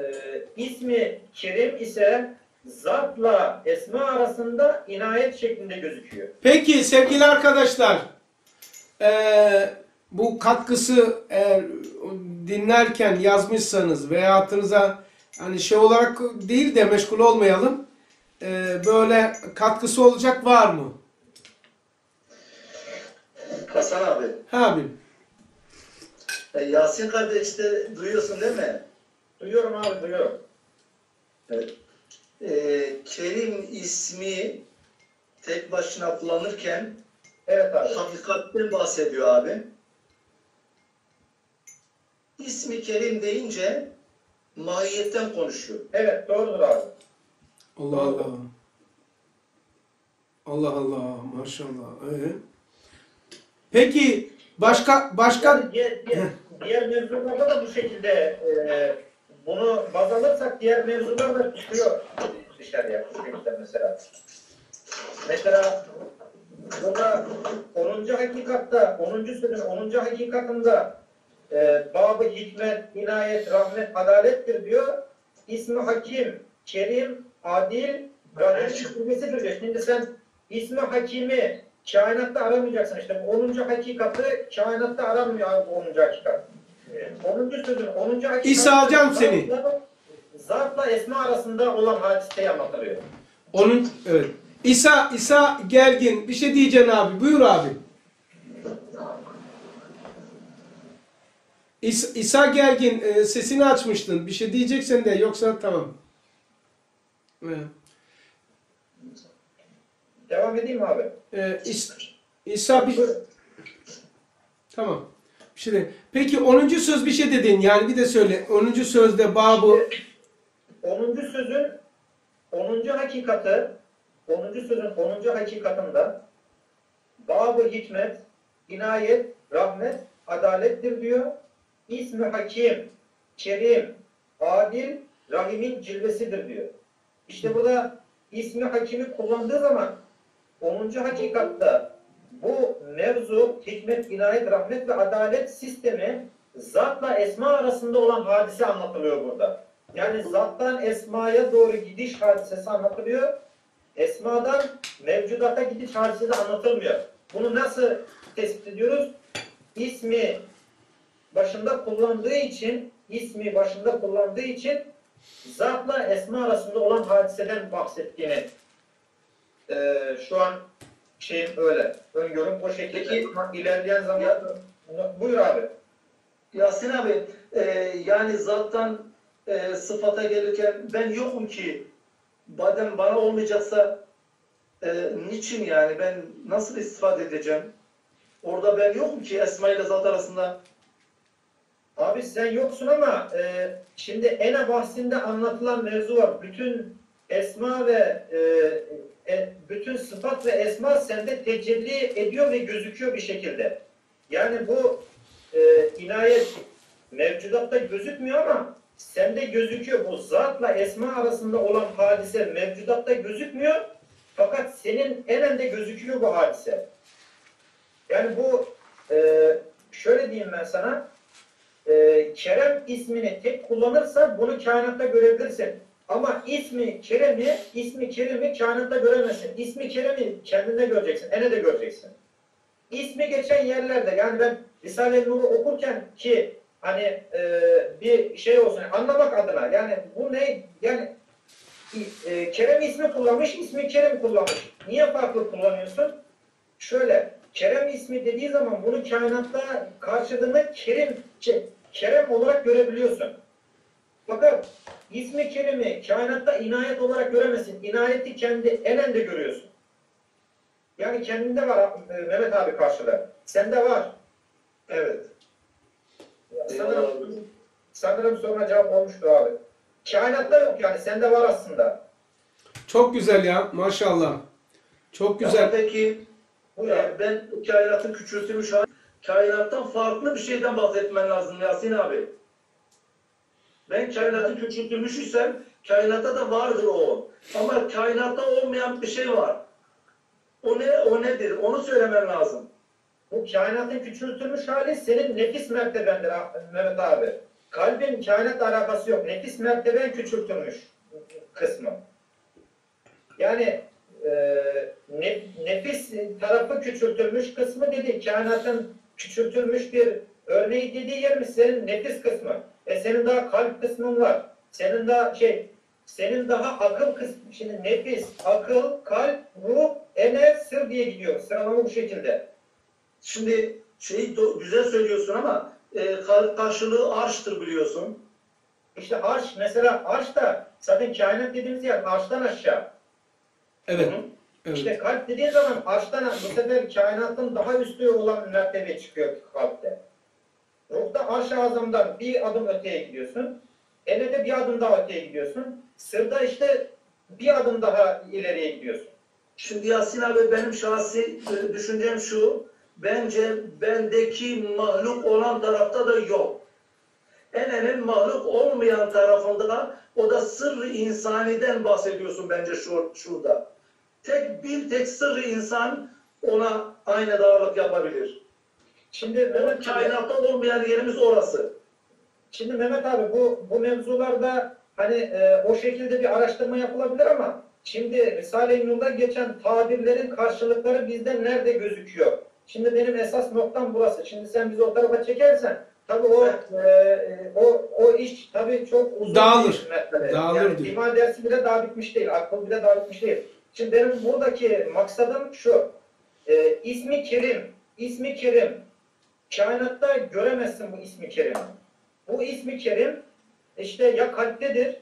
ismi Kerim ise zatla esma arasında inayet şeklinde gözüküyor. Peki sevgili arkadaşlar, eee, bu katkısı eğer dinlerken yazmışsanız veya hatırınıza hani şey olarak değil de meşgul olmayalım. eee, böyle katkısı olacak var mı? Hasan abi, Ha abim. e, Yasin kardeş de duyuyorsun değil mi? Duyuyorum abi duyuyorum. Evet. E, Kerim ismi tek başına kullanırken Evet abi. hakikatten bahsediyor abi. İsmi Kerim deyince mahiyetten konuşuyor. Evet doğrudur abi. Allah Allah. Allah Allah maşallah. Ee? Peki başka başka Yani diğer, diğer, diğer mevzularda da bu şekilde e, bunu baz alırsak diğer mevzular da çıkıyor dışarıya mesela. Mesela burada 10. hakikatta 10. sözün 10. hakikatında e, babı hikmet, inayet, rahmet, adalettir diyor. İsmi hakim, kerim, adil, rahim şükrümesidir diyor. Şimdi sen ismi hakimi kainatta aramayacaksın işte. 10. hakikati kainatta aranmıyor abi 10. hakikat. 10. sözün 10. hakikat. İsa alacağım seni. Zatla esma arasında olan hadiseyi anlatılıyor. onun evet. İsa İsa Gelgin bir şey diyeceksin abi. Buyur abi. İsa, İsa Gelgin e, sesini açmıştın. Bir şey diyeceksen de yoksa tamam. Evet. Devam edeyim abi? Ee, İsa, İsa bir tamam. Bir şey de. Peki 10. söz bir şey dedin. Yani bir de söyle. 10. sözde babı 10. sözün 10. hakikati 10. sözün 10. hakikatında babı hikmet, inayet, rahmet, adalettir diyor. İsmi hakim, kerim, adil, rahimin cilvesidir diyor. İşte burada ismi hakimi kullandığı zaman 10. hakikatta bu mevzu hikmet, inayet, rahmet ve adalet sistemi zatla esma arasında olan hadise anlatılıyor burada. Yani zattan esmaya doğru gidiş hadisesi anlatılıyor. Esmadan mevcudata gidiş hadisesi anlatılmıyor. Bunu nasıl tespit ediyoruz? İsmi başında kullandığı için ismi başında kullandığı için zatla esma arasında olan hadiseden bahsettiğini eee, şu an şeyim öyle. Öngörüm o şekilde. Peki- Ama ilerleyen zaman buyur abi. Yasin abi, e, yani zattan e, sıfata gelirken ben yokum ki badem bana olmayacaksa e, niçin yani ben nasıl istifade edeceğim? Orada ben yokum ki esma ile zat arasında. Abi sen yoksun ama e, şimdi ene bahsinde anlatılan mevzu var. Bütün esma ve e, e, bütün sıfat ve esma sende tecelli ediyor ve gözüküyor bir şekilde. Yani bu e, inayet mevcudatta gözükmüyor ama sende gözüküyor. Bu zatla esma arasında olan hadise mevcudatta gözükmüyor. Fakat senin enende gözüküyor bu hadise. Yani bu e, şöyle diyeyim ben sana e, Kerem ismini tek kullanırsa bunu kainatta görebilirsin. Ama ismi Kerem'i, ismi Kerim'i kainatta göremezsin. İsmi Kerem'i kendinde göreceksin, ene de göreceksin. İsmi geçen yerlerde yani ben Risale-i Nur'u okurken ki hani e, bir şey olsun anlamak adına yani bu ne yani e, Kerem ismi kullanmış, ismi Kerem kullanmış. Niye farklı kullanıyorsun? Şöyle, Kerem ismi dediği zaman bunu kainatta karşılığında Kerim, Ke- Kerem olarak görebiliyorsun. Fakat ismi Kerim'i kainatta inayet olarak göremezsin. İnayeti kendi enende görüyorsun. Yani kendinde var e, Mehmet abi karşılığı. Sende var. Evet. Sanırım, sanırım soruna cevap olmuştur abi. Kainatta yok yani sende var aslında. çok güzel ya maşallah. Çok Ama güzel. peki Bu ya. ben kainatın küçültülmüş hali, kainattan farklı bir şeyden bahsetmen lazım Yasin abi. Ben kainatın küçültülmüş isem kainatta da vardır o. Ama kainatta olmayan bir şey var. O ne? O nedir? Onu söylemen lazım. Bu kainatın küçültülmüş hali senin nefis mertebendir ha- Mehmet abi. Kalbin kainatla alakası yok. Nefis merteben küçültülmüş kısmı. Yani e, ne- nefis tarafı küçültülmüş kısmı dedi. Kainatın küçültülmüş bir örneği dediği yer mi senin nefis kısmı? E senin daha kalp kısmın var. Senin daha şey senin daha akıl kısmı. Şimdi nefis, akıl, kalp, ruh, ener, sır diye gidiyor. Sıralama bu şekilde. Şimdi şeyi güzel söylüyorsun ama e, kar- karşılığı arştır biliyorsun. İşte arş mesela arş da zaten kainat dediğimiz yer arştan aşağı. Evet. Hı hı. Evet. İşte kalp dediğin zaman arştan bu sefer kainatın daha üstü olan mertebe çıkıyor kalpte. Ruhta arş-ı bir adım öteye gidiyorsun. Elede bir adım daha öteye gidiyorsun. Sırda işte bir adım daha ileriye gidiyorsun. Şimdi Yasin abi benim şahsi e, düşüncem şu. Bence bendeki mahluk olan tarafta da yok. Enenin mahluk olmayan tarafında o da sırrı insaniden bahsediyorsun bence şu, şurada. Tek bir tek sırrı insan ona aynı darlık yapabilir. Şimdi Mehmet kainatta olmayan yerimiz orası. şimdi Mehmet abi bu bu mevzularda hani e, o şekilde bir araştırma yapılabilir ama şimdi Risale-i Nur'da geçen tabirlerin karşılıkları bizde nerede gözüküyor? Şimdi benim esas noktam burası. Şimdi sen bizi o tarafa çekersen tabii o e, e, o o iş tabii çok uzun Dağılır. bir mesele. Dağılır yani diyor. iman dersi bile daha bitmiş değil. Akıl bile daha bitmiş değil. Şimdi benim buradaki maksadım şu. E, ismi Kerim, ismi Kerim. Kainatta göremezsin bu ismi Kerim'i. Bu ismi Kerim işte ya kalptedir,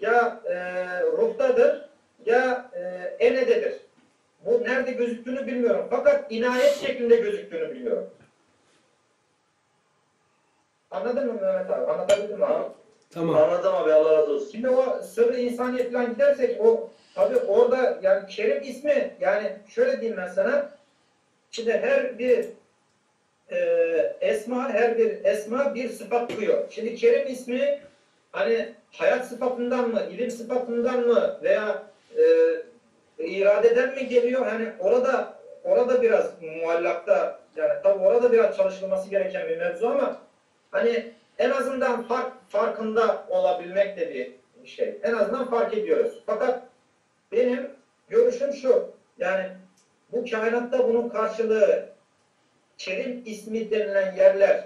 ya e, ruhtadır, ya e, enededir. Bu nerede gözüktüğünü bilmiyorum. Fakat inayet şeklinde gözüktüğünü biliyorum. Anladın mı Mehmet abi? Anlatabildim mi abi? Tamam. Anladım abi Allah razı olsun. Şimdi o sırrı insaniye falan gidersek o tabi orada yani Kerim ismi yani şöyle diyeyim ben sana şimdi her bir e, esma her bir esma bir sıfat duyuyor. Şimdi Kerim ismi hani hayat sıfatından mı, ilim sıfatından mı veya e, iradeden mi geliyor? Hani orada orada biraz muallakta yani tabi orada biraz çalışılması gereken bir mevzu ama hani en azından fark, farkında olabilmek de bir şey. En azından fark ediyoruz. Fakat benim görüşüm şu. Yani bu kainatta bunun karşılığı Kerim ismi denilen yerler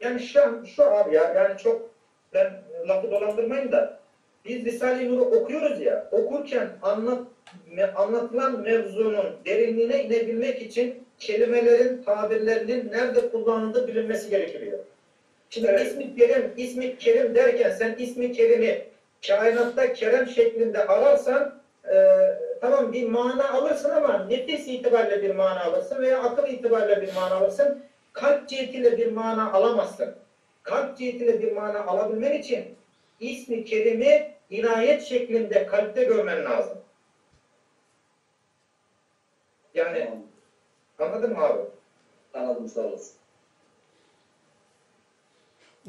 yani şu, şu abi ya yani çok ben lafı dolandırmayın da biz Risale-i Nur'u okuyoruz ya okurken anlat, anlatılan mevzunun derinliğine inebilmek için kelimelerin, tabirlerinin nerede kullanıldığı bilinmesi gerekiyor. Şimdi Evet. ismi Kerim, ismi Kerim derken sen ismi Kerim'i kainatta Kerem şeklinde ararsan e, tamam bir mana alırsın ama nefis itibariyle bir mana alırsın veya akıl itibariyle bir mana alırsın. Kalp cihetiyle bir mana alamazsın. Kalp cihetiyle bir mana alabilmen için ismi Kerim'i inayet şeklinde kalpte görmen lazım. Yani anladın mı abi? Anladım sağ olasın.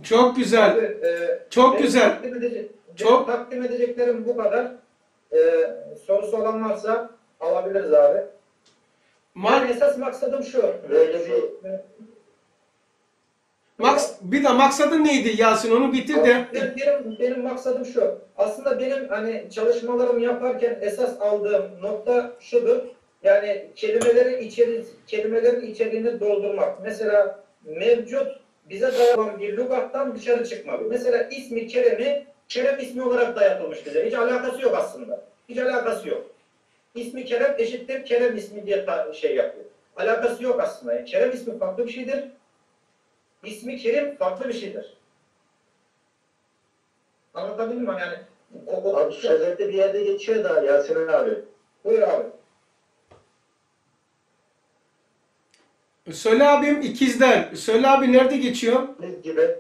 Çok güzel. Abi, e, Çok güzel. Takdim edecek, Çok- takdim edeceklerim bu kadar. E, sorusu olan varsa alabiliriz abi. Ma Yani esas maksadım şu. Böyle bir Max bir de maksadın neydi Yasin onu bitir de. Benim, benim, benim maksadım şu. Aslında benim hani çalışmalarımı yaparken esas aldığım nokta şudur. Yani kelimelerin içeri kelimelerin içeriğini doldurmak. Mesela mevcut bize dayanan bir lügattan dışarı çıkmak. Mesela ismi Kerem'i Kerem ismi olarak dayatılmış bize. Hiç alakası yok aslında. Hiç alakası yok. İsmi Kerem eşittir Kerem ismi diye şey yapıyor. Alakası yok aslında. Yani Kerem ismi farklı bir şeydir. İsmi Kerim farklı bir şeydir. Anlatabildim mi? Yani o, o, abi sözette bir yerde geçiyor da Yasin abi. Buyur abi. Söyle abim ikizler. Söyle abi nerede geçiyor? Ne gibi?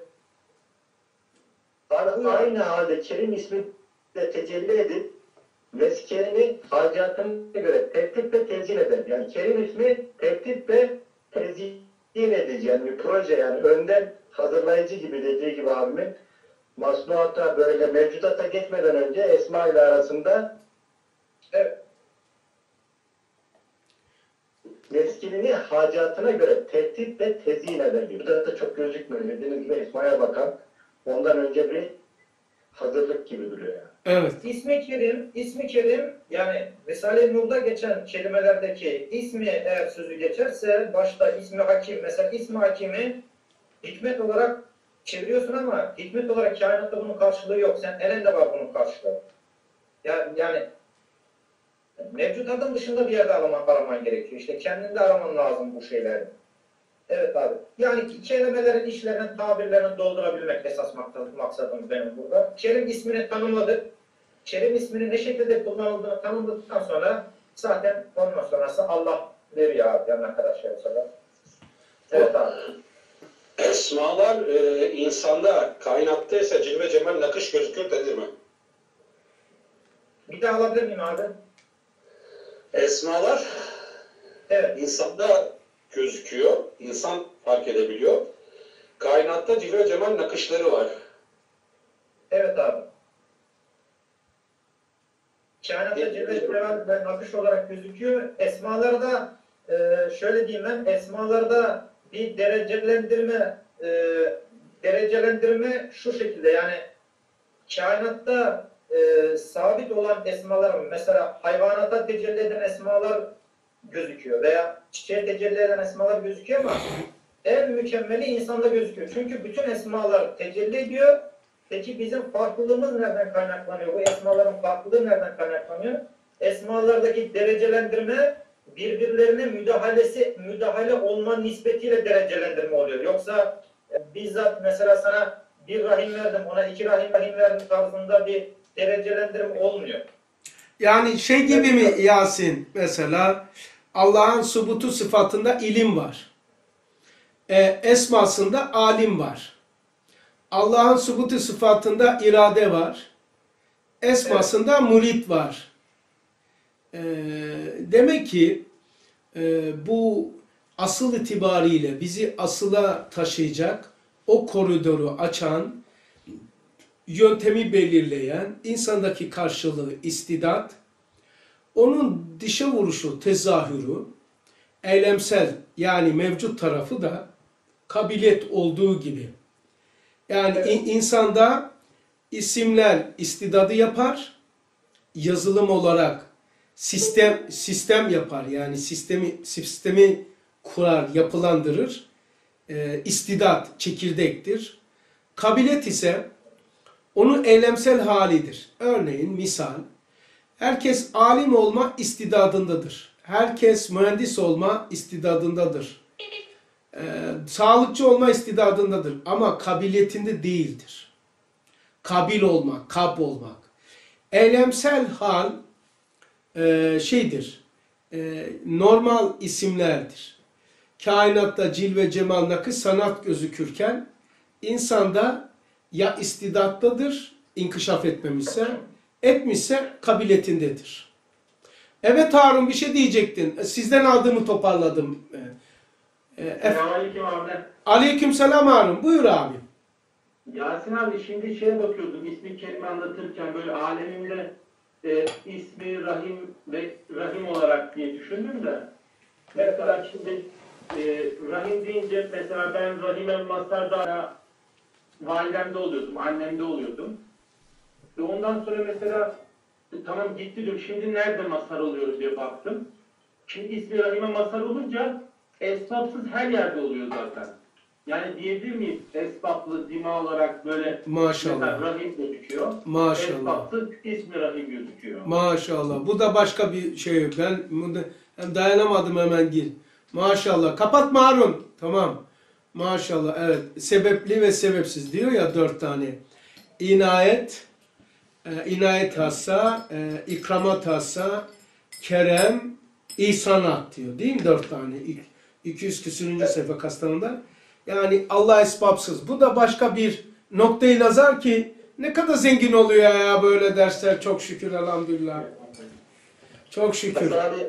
Aynı halde Kerim ismi de tecelli edip meskenini harcatına göre tehdit ve tezyin eder. Yani Kerim ismi tehdit ve tezyin edici yani bir proje yani önden hazırlayıcı gibi dediği gibi abimin masnuata böyle mevcudata geçmeden önce Esma ile arasında Evet. Hacatına göre tertip ve tezyin eder diyor. Burada da çok gözükmüyor. Dediğiniz gibi Esma'ya bakan ondan önce bir hazırlık gibi duruyor yani. Evet. İsmi Kerim, ismi Kerim yani Risale-i Nur'da geçen kelimelerdeki ismi eğer sözü geçerse başta ismi Hakim mesela ismi Hakim'i hikmet olarak çeviriyorsun ama hikmet olarak kainatta bunun karşılığı yok. Sen elinde var bunun karşılığı. Ya, yani mevcut adım dışında bir yerde araman, araman gerekiyor. İşte kendinde araman lazım bu şeyleri. Evet abi. Yani kelimelerin, işlerin, tabirlerini doldurabilmek esas maksat- maksadım benim burada. Kerim ismini tanımladık. Kerim isminin ne şekilde kullanıldığını tanımladıktan sonra zaten ondan sonrası Allah veriyor abi. Yani olsa da. Evet abi. Esmalar e, insanda, kainatta ise cilve cemal nakış gözükür denir mi? Bir daha alabilir miyim abi? Esmalar Evet. insanda gözüküyor, insan fark edebiliyor. Kainatta cilve cemal nakışları var. Evet abi. Kainatta Celle Celal ve nakış olarak gözüküyor. Esmalarda e, şöyle diyeyim ben, esmalarda bir derecelendirme e, derecelendirme şu şekilde yani kainatta e, sabit olan esmalar mesela hayvanata tecelli eden esmalar gözüküyor veya çiçeğe tecelli eden esmalar gözüküyor ama en mükemmeli insanda gözüküyor. Çünkü bütün esmalar tecelli ediyor Peki bizim farklılığımız nereden kaynaklanıyor? Bu esmaların farklılığı nereden kaynaklanıyor? Esmalardaki derecelendirme birbirlerine müdahalesi, müdahale olma nispetiyle derecelendirme oluyor. Yoksa e, bizzat mesela sana bir rahim verdim, ona iki rahim, rahim verdim tarzında bir derecelendirme olmuyor. Yani şey gibi mi Yasin mesela Allah'ın subutu sıfatında ilim var. E, esmasında alim var. Allah'ın subutu sıfatında irade var. Esmasında murit var. E, demek ki e, bu asıl itibariyle bizi asıla taşıyacak o koridoru açan yöntemi belirleyen insandaki karşılığı istidat, onun dışa vuruşu, tezahürü, eylemsel yani mevcut tarafı da kabiliyet olduğu gibi. Yani in- insanda isimler istidadı yapar, yazılım olarak sistem sistem yapar. Yani sistemi sistemi kurar, yapılandırır. Ee, istidat çekirdektir. Kabiliyet ise onun eylemsel halidir. Örneğin misal, herkes alim olma istidadındadır. Herkes mühendis olma istidadındadır. Ee, sağlıkçı olma istidadındadır ama kabiliyetinde değildir. Kabil olmak, kab olmak. Eylemsel hal e, şeydir, e, normal isimlerdir. Kainatta cilve cemal nakış sanat gözükürken insanda ya istidattadır, inkişaf etmemişse, etmişse kabiliyetindedir. Evet Harun bir şey diyecektin. Sizden aldığımı toparladım. Ee, e, Ef- Selamünaleyküm abi. Aleyküm selam Harun. Buyur abi. Yasin abi şimdi şeye bakıyordum ismi kelime anlatırken böyle aleminde e, ismi Rahim ve Rahim olarak diye düşündüm de mesela şimdi e, Rahim deyince mesela ben Rahim'e Masar'da validemde oluyordum, annemde oluyordum. Ve ondan sonra mesela e, tamam gitti diyorum şimdi nerede Masar oluyoruz diye baktım. Şimdi ismi Rahim'e Masar olunca esbabsız her yerde oluyor zaten. Yani diyebilir miyiz esbablı dima olarak böyle Maşallah. Rahim gözüküyor. Maşallah. Esbabsız ismi Rahim gözüküyor. Maşallah. Bu da başka bir şey. Ben bunu dayanamadım hemen gir. Maşallah. Kapatma Harun. Tamam. Maşallah. Evet. Sebepli ve sebepsiz diyor ya dört tane. İnayet, e, inayet hassa, e, ikramat hassa, kerem, ihsanat diyor. Değil mi dört tane? İlk 200 küsürüncü sayfa kastanında. Yani Allah esbabsız. Bu da başka bir noktayı nazar ki ne kadar zengin oluyor ya böyle dersler. Çok şükür elhamdülillah. Çok şükür. Hasan abi,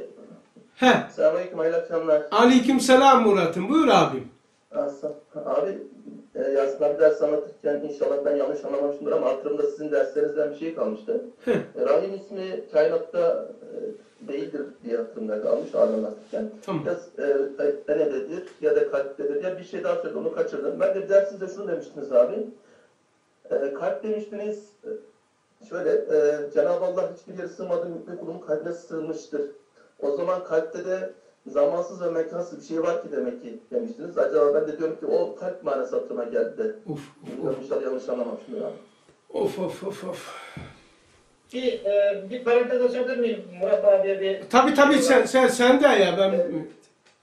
He. selamünaleyküm, hayırlı akşamlar. Aleyküm selam Murat'ım. Buyur abim. Abi, e, Yasin abi ders anlatırken inşallah ben yanlış anlamamışımdır ama hatırımda sizin derslerinizden bir şey kalmıştı. E, Rahim ismi kainatta e, değildir diye hatırımda kalmış anlatırken. Tamam. Biraz şey daha söyledi, onu kaçırdım. Ben de dersinizde şunu demiştiniz abi. Ee, kalp demiştiniz, e, şöyle, e, Cenab-ı Allah hiçbir yere sığmadı, mümin kulun kalbine sığmıştır. O zaman kalpte de zamansız ve mekansız bir şey var ki demek ki demiştiniz. Acaba ben de diyorum ki o kalp manası aklıma geldi de. Of, Bilmiyorum inşallah yanlış anlamamışım abi. of, of, of, of. Bir, e, bir parantez açabilir miyim Murat abiye bir? Tabii tabii sen, sen, sen de ya ben...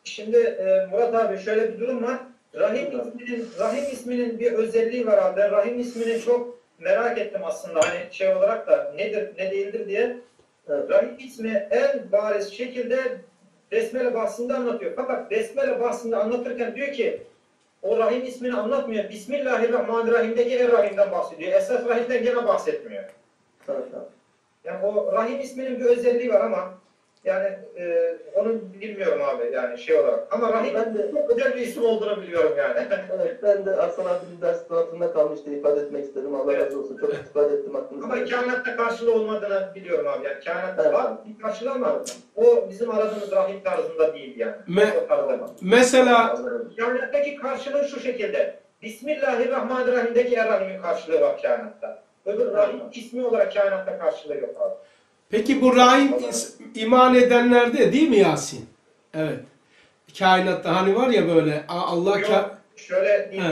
Şimdi e, Murat abi şöyle bir durum var. Rahim isminin, Rahim isminin bir özelliği var abi. Ben Rahim ismini çok merak ettim aslında hani şey olarak da nedir ne değildir diye. Evet. Rahim ismi en bariz şekilde Besmele bahsinde anlatıyor. Fakat Besmele bahsinde anlatırken diyor ki o Rahim ismini anlatmıyor. Bismillahirrahmanirrahim'deki Er-Rahim'den bahsediyor. Esas Rahim'den gene bahsetmiyor. Tamam, tamam. Yani o Rahim isminin bir özelliği var ama yani e, onu bilmiyorum abi yani şey olarak. Ama Rahim Ben de- çok özel bir isim olduğunu biliyorum yani. Evet, ben de Aslan abinin ders altında kalmıştı ifade etmek istedim. Allah Evet. razı olsun. Çok istifade ettim aklınızda. ama kainatta karşılığı olmadığını biliyorum abi. Yani kainatta Evet. var bir karşılığı ama o bizim aradığımız Rahim tarzında değil yani. Me- O tarzda. Mesela. Kainattaki karşılığı şu şekilde. Bismillahirrahmanirrahim'deki Er-Rahim'in karşılığı var kainatta. Öbür Rahim ismi olarak kainatta karşılığı yok abi. Peki bu rahim iman edenlerde değil mi Yasin? Evet. Kainatta hani var ya böyle Allah ka- Yok, şöyle diyeyim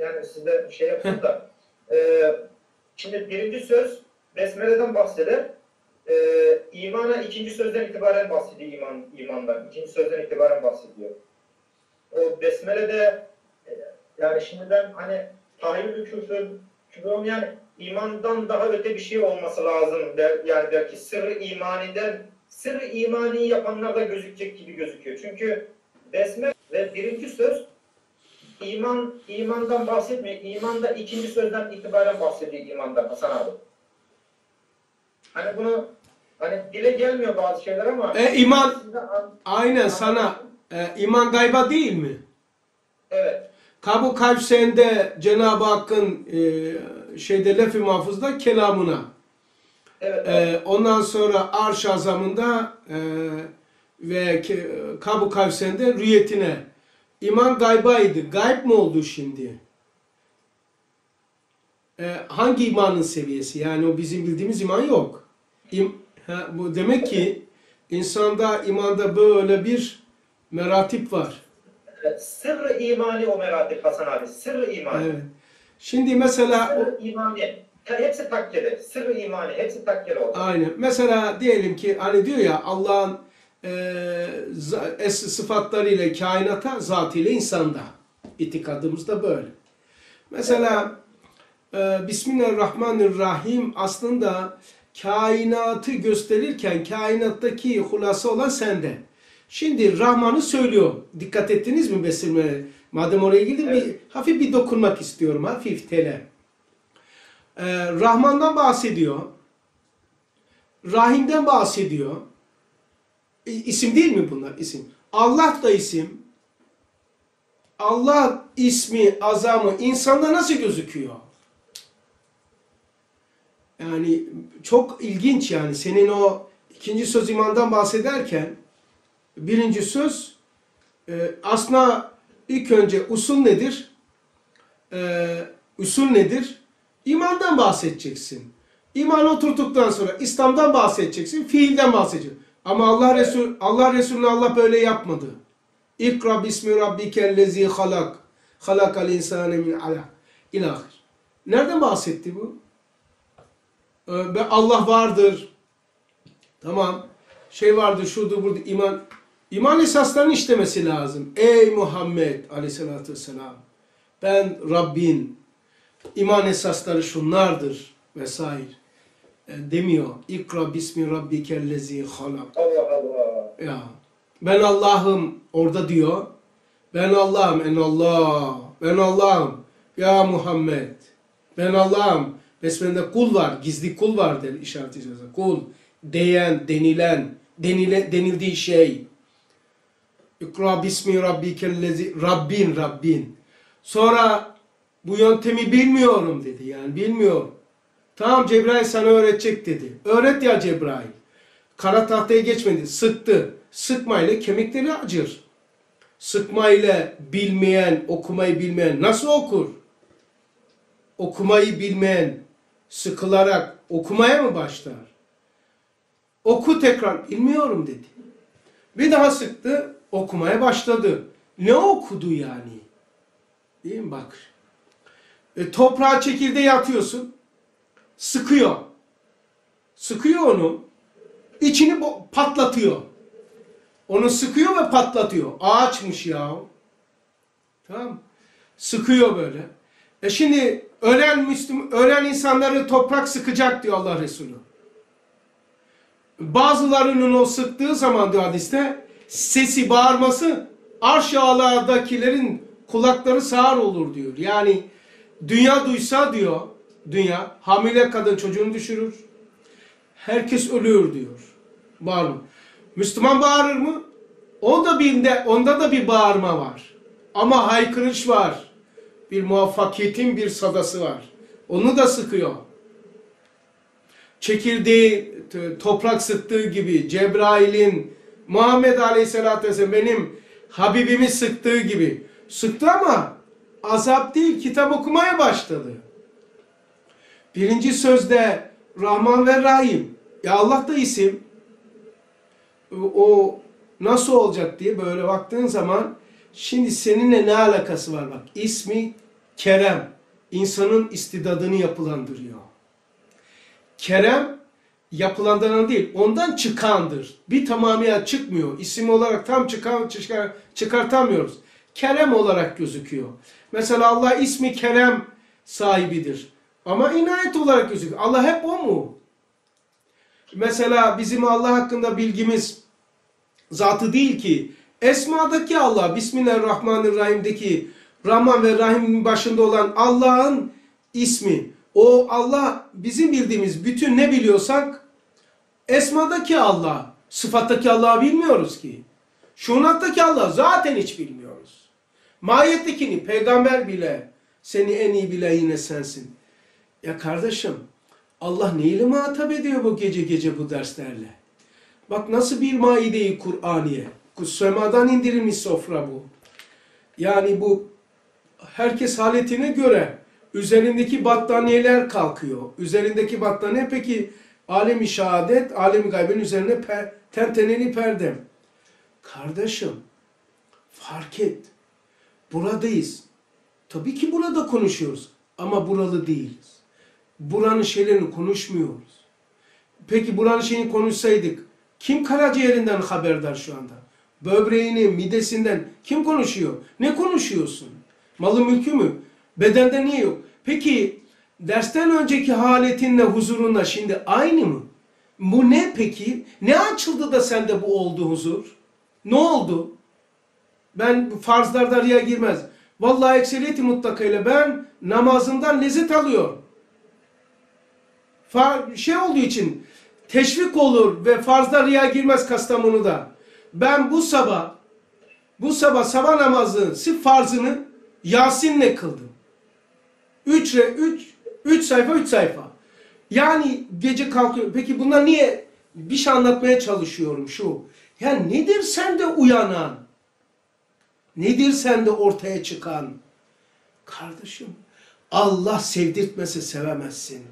yani size bir şey yapın da. Ee, şimdi birinci söz Besmele'den bahseder. Ee, imana ikinci sözden itibaren bahsediyor iman, imandan. İkinci sözden itibaren bahsediyor. O Besmele'de e, yani şimdiden hani tahayyül küfür, küfür olmayan imandan daha öte bir şey olması lazım der, yani der ki sırrı imaniden sırrı imani yapanlar da gözükecek gibi gözüküyor. Çünkü Besmele ve birinci söz İman, imandan bahsetmiyor. İmanda ikinci sözden itibaren bahsediyor imandan Hasan abi. Hani bunu hani dile gelmiyor bazı şeyler ama E, iman- aynen sana e, iman gayba değil mi? Evet. Kabu Kavsen'de Cenab-ı Hakk'ın e, şeyde lef-i mahfuzda kelamına. Evet. abi. E, ondan sonra Arş azamında e, ve Kabu Kavsen'de rüyetine. İman gaybaydı. Gayb mı oldu şimdi? E, hangi imanın seviyesi? Yani o bizim bildiğimiz iman yok. İm, ha, bu demek ki insanda imanda böyle bir meratip var. Evet. Sırrı imani o meratip Hasan abi. Sırrı imani. Evet. Şimdi mesela Sırrı imani. Hepsi takkeli. Sırrı imani. Hepsi takkeli oldu. Aynen. Mesela diyelim ki hani diyor ya Allah'ın e, za- es sıfatlarıyla kainata, zatıyla insanda. İtikadımız da böyle. Mesela e, Bismillahirrahmanirrahim aslında kainatı gösterirken kainattaki hulasa olan sende. Şimdi Rahman'ı söylüyor. Dikkat ettiniz mi Besmel'e? Madem oraya girdim bir hafif bir dokunmak istiyorum. Hafif tele. E, Rahman'dan bahsediyor. Rahim'den bahsediyor. İ- İsim değil mi bunlar? İsim. Allah da isim. Allah ismi, azamı insanda nasıl gözüküyor? Yani çok ilginç yani. Senin o ikinci söz imandan bahsederken birinci söz e, aslında ilk önce usul nedir? E, usul nedir? İmandan bahsedeceksin. İman oturduktan sonra İslam'dan bahsedeceksin, fiilden bahsedeceksin. Ama Allah Resul Allah Resulüne Allah böyle yapmadı. İkra bismi rabbikellezi halak. Halakal insane min alaq. İlahir. Nereden bahsetti bu? Ee, Allah vardır. Tamam. Şey vardır, şudur, burada iman. İman esaslarını işlemesi lazım. Ey Muhammed aleyhissalatü vesselam. Ben Rabbin. İman esasları şunlardır vesaire. E, demiyor. İkra bismi rabbikellezi halak. Ya ben Allah'ım orada diyor. Ben Allah'ım en Allah. Ben Allah'ım. Ya Muhammed. Ben Allah'ım. Besmele'de kul var. Gizli kul var der işareti. Kul. Diyen, denilen, denile, denildiği şey. İkra bismi rabbikellezi. Rabbin, Rabbin. Sonra bu yöntemi bilmiyorum dedi. Yani bilmiyorum. Tamam Cebrail sana öğretecek dedi. Öğret ya Cebrail. Kara tahtaya geçmedi. Sıktı. Sıkmayla kemikleri acır. sıkmayla bilmeyen, okumayı bilmeyen nasıl okur? Okumayı bilmeyen sıkılarak okumaya mı başlar? Oku tekrar, bilmiyorum dedi. Bir daha sıktı, okumaya başladı. Ne okudu yani? Değil mi bak? E, toprağa çekirdeği atıyorsun. Sıkıyor. Sıkıyor onu. içini patlatıyor. Onu sıkıyor ve patlatıyor. Ağaçmış ya. Tamam. Sıkıyor böyle. E şimdi ölen Müslüm, ölen insanları toprak sıkacak diyor Allah Resulü. Bazılarının o sıktığı zaman diyor hadiste sesi bağırması arş ağlardakilerin kulakları sağır olur diyor. Yani dünya duysa diyor dünya hamile kadın çocuğunu düşürür. Herkes ölüyor diyor. Bağırma. Müslüman bağırır mı? O da birinde, onda da bir bağırma var. Ama haykırış var. Bir muvaffakiyetin bir sadası var. Onu da sıkıyor. Çekirdeği toprak sıktığı gibi Cebrail'in Muhammed Aleyhisselatü Vesselam benim Habibimi sıktığı gibi sıktı ama azap değil kitap okumaya başladı. Birinci sözde Rahman ve Rahim. Ya Allah da isim. O nasıl olacak diye böyle baktığın zaman şimdi seninle ne alakası var bak. İsmi Kerem. insanın istidadını yapılandırıyor. Kerem yapılandıran değil, ondan çıkandır. Bir tamamıyla çıkmıyor. İsim olarak tam çıkar, çıkar, çıkartamıyoruz. Kerem olarak gözüküyor. Mesela Allah ismi Kerem sahibidir. Ama inayet olarak gözüküyor. Allah hep o mu? Mesela bizim Allah hakkında bilgimiz zatı değil ki. Esma'daki Allah, Bismillahirrahmanirrahim'deki Rahman ve Rahim'in başında olan Allah'ın ismi. O Allah bizim bildiğimiz bütün ne biliyorsak Esma'daki Allah, sıfattaki Allah'ı bilmiyoruz ki. Şunattaki Allah zaten hiç bilmiyoruz. Mahiyettekini peygamber bile seni en iyi bile yine sensin. Ya kardeşim Allah neyle muhatap ediyor bu gece gece bu derslerle? Bak nasıl bir maide-i Kur'aniye. Semadan indirilmiş sofra bu. Yani bu herkes haletine göre üzerindeki battaniyeler kalkıyor. Üzerindeki battaniye peki alemi şehadet, alemi gaybın üzerine per, tenteneli perde. Kardeşim fark et. Buradayız. Tabii ki burada konuşuyoruz ama buralı değiliz. Buranın şeylerini konuşmuyoruz. Peki buranın şeyini konuşsaydık kim karaciğerinden haberdar şu anda? Böbreğini, midesinden kim konuşuyor? Ne konuşuyorsun? Malı mülkü mü? Bedende niye yok? Peki dersten önceki haletinle huzurunla şimdi aynı mı? Bu ne peki? Ne açıldı da sende bu oldu huzur? Ne oldu? Ben farzlarda riya girmez. Vallahi ekseriyeti mutlakayla ben namazımdan lezzet alıyorum. Far, şey olduğu için teşvik olur ve farzda riya girmez Kastamonu'da. Ben bu sabah bu sabah sabah namazı sırf farzını Yasin'le kıldım. 3 3 3 sayfa 3 sayfa. Yani gece kalkıyor. Peki bunlar niye bir şey anlatmaya çalışıyorum şu. Ya nedir sende uyanan? Nedir sende ortaya çıkan? Kardeşim Allah sevdirtmese sevemezsin.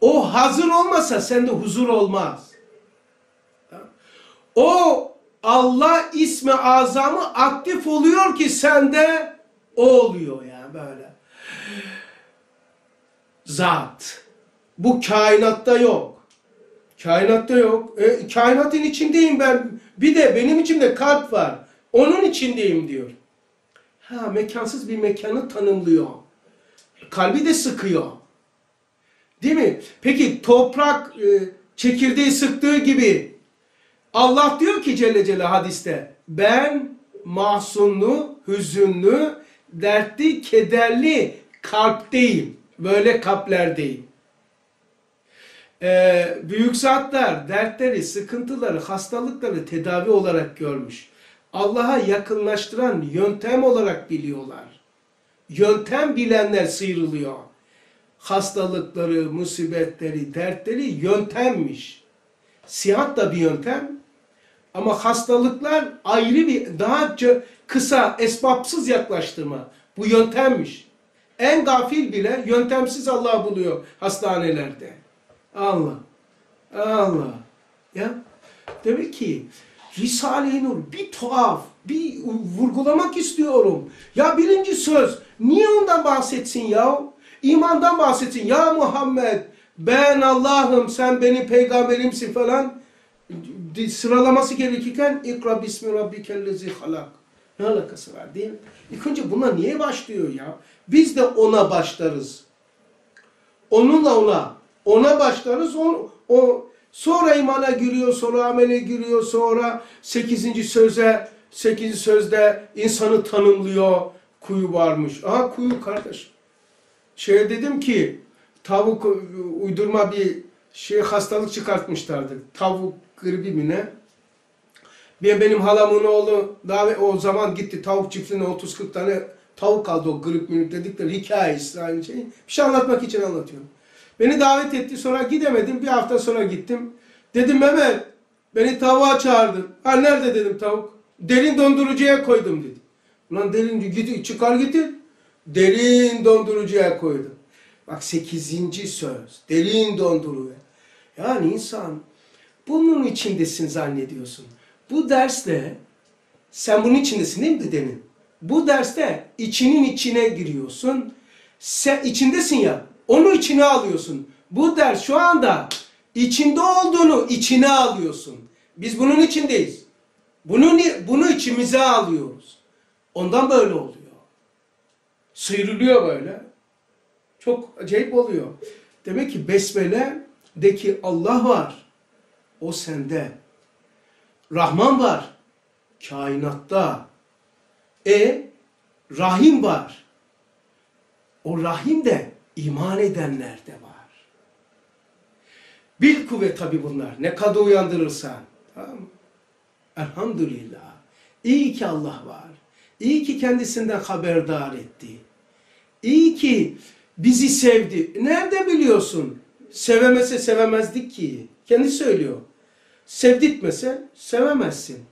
O hazır olmasa sende huzur olmaz. O Allah ismi azamı aktif oluyor ki sende o oluyor yani böyle. Zat. Bu kainatta yok. Kainatta yok. E, kainatın içindeyim ben. Bir de benim içimde kalp var. Onun içindeyim diyor. Ha mekansız bir mekanı tanımlıyor. Kalbi de sıkıyor. Değil mi? Peki toprak e, çekirdeği sıktığı gibi Allah diyor ki Celle Celle hadiste ben mahzunlu, hüzünlü, dertli, kederli kalpteyim. Böyle kalplerdeyim. Ee, büyük zatlar dertleri, sıkıntıları, hastalıkları tedavi olarak görmüş. Allah'a yakınlaştıran yöntem olarak biliyorlar. Yöntem bilenler sıyrılıyor. Hastalıkları, musibetleri, dertleri yöntemmiş. Sihat da bir yöntem, Ama hastalıklar ayrı bir daha kısa, esbapsız yaklaştırma. Bu yöntemmiş. En gafil bile yöntemsiz Allah'ı buluyor hastanelerde. Allah. Allah. Ya demek ki Risale-i Nur bir tuhaf, bir vurgulamak istiyorum. Ya birinci söz niye ondan bahsetsin ya? İmandan bahsetsin. Ya Muhammed ben Allah'ım sen benim peygamberimsin falan. Sıralaması gerekirken ikra bismi rabbikellezi halak. Ne alakası var değil mi? İlk önce buna niye başlıyor ya? Biz de ona başlarız. Onunla ona. Ona başlarız. O, o sonra imana giriyor, sonra amele giriyor, sonra sekizinci söze, sekizinci sözde insanı tanımlıyor. Kuyu varmış. Aha kuyu kardeş. Şeye dedim ki tavuk uydurma bir şey hastalık çıkartmışlardı. Tavuk gribi mi ne? Ben benim halamın oğlu daha o zaman gitti tavuk çiftliğine 30-40 tane tavuk aldı o grip minip dedikleri hikayesi aynı şey. Bir şey anlatmak için anlatıyorum. Beni davet etti sonra gidemedim bir hafta sonra gittim. Dedim Mehmet beni tavuğa çağırdı. Ha nerede dedim tavuk. Derin dondurucuya koydum dedi. Ulan derin gidi çıkar getir. Derin dondurucuya koydum. Bak sekizinci söz. Derin dondurucuya. Yani insan bunun içindesin zannediyorsun. Bu derste sen bunun içindesin değil mi dedenin? Bu derste içinin içine giriyorsun. Sen içindesin ya. Onu içine alıyorsun. Bu ders şu anda içinde olduğunu içine alıyorsun. Biz bunun içindeyiz. Bunu bunu içimize alıyoruz. Ondan böyle oluyor. Sıyrılıyor böyle. Çok acayip oluyor. Demek ki besmele'deki Allah var. O sende. Rahman var. Kainatta. E Rahim var. O Rahim de iman edenlerde var. Bil kuvvet tabi bunlar. Ne kadar uyandırırsan. Tamam mı? Elhamdülillah. İyi ki Allah var. İyi ki kendisinden haberdar etti. İyi ki bizi sevdi. Nerede biliyorsun? Sevemese sevemezdik ki. Kendi söylüyor. Sevdirtmese sevemezsin.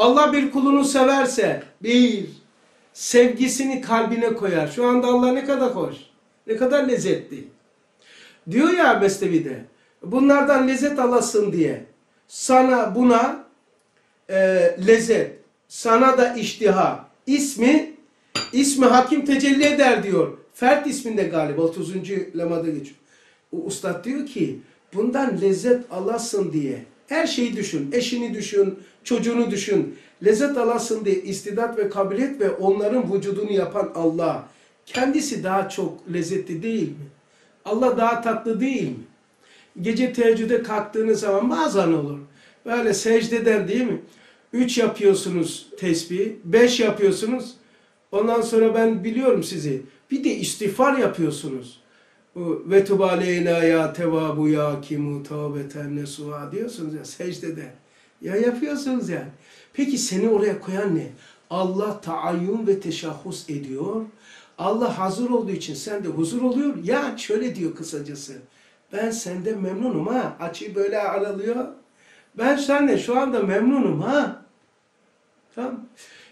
Allah bir kulunu severse bir sevgisini kalbine koyar. Şu anda Allah ne kadar hoş. Ne kadar lezzetli. Diyor ya Mesnevi'de bunlardan lezzet alasın diye sana buna e, lezzet sana da iştiha ismi ismi hakim tecelli eder diyor. Fert isminde galiba 30. lemada geçiyor. Ustad diyor ki bundan lezzet alasın diye her şeyi düşün. Eşini düşün, çocuğunu düşün. Lezzet alasın diye istidat ve kabiliyet ve onların vücudunu yapan Allah. Kendisi daha çok lezzetli değil mi? Allah daha tatlı değil mi? Gece teheccüde kalktığınız zaman bazen olur. Böyle secdeden değil mi? Üç yapıyorsunuz tesbih, beş yapıyorsunuz. Ondan sonra ben biliyorum sizi. Bir de istiğfar yapıyorsunuz. Ve tubaleyna ya tevabu ya kimu tavbeten nesuha diyorsunuz ya secdede. Ya yapıyorsunuz yani. Peki seni oraya koyan ne? Allah taayyun ve teşahhus ediyor. Allah hazır olduğu için sende huzur oluyor. Ya şöyle diyor kısacası. Ben sende memnunum ha. Açıyı böyle aralıyor. Ben seninle şu anda memnunum ha. Tamam.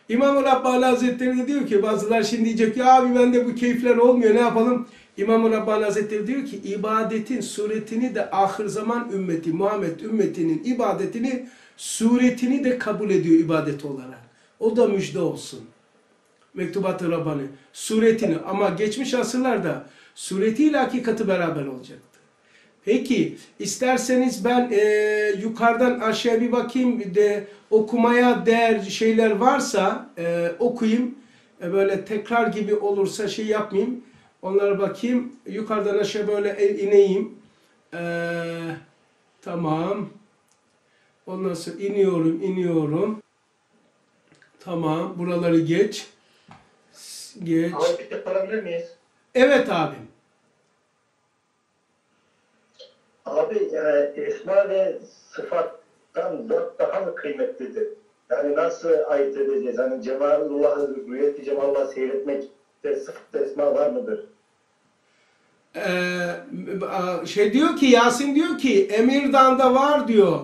İmam-ı Rabbani Hazretleri de diyor ki bazılar şimdi diyecek ya abi bende bu keyifler olmuyor ne yapalım? İmam-ı Rabbani Hazretleri diyor ki ibadetin suretini de ahir zaman ümmeti Muhammed ümmetinin ibadetini suretini de kabul ediyor ibadet olarak. O da müjde olsun. Mektubat-ı Rabbani. Suretini ama geçmiş asırlarda suretiyle hakikati beraber olacaktı. Peki isterseniz ben e, yukarıdan aşağı bir bakayım de okumaya değer şeyler varsa e, okuyayım. E, böyle tekrar gibi olursa şey yapmayayım. Onlara bakayım. Yukarıdan aşağı böyle ineyim. E, tamam. Ondan sonra iniyorum, iniyorum. Tamam. Buraları geç. Geç. Abi bir de sorabilir miyiz? Evet abim. Abi yani esma ve sıfattan dört daha mı kıymetlidir? Yani nasıl ayırt edeceğiz? Hani Cemalullah'ı, rüyeti Cemalullah'ı seyretmekte sıfat esma var mıdır? Ee, şey diyor ki Yasin diyor ki Emirdağ'da var diyor.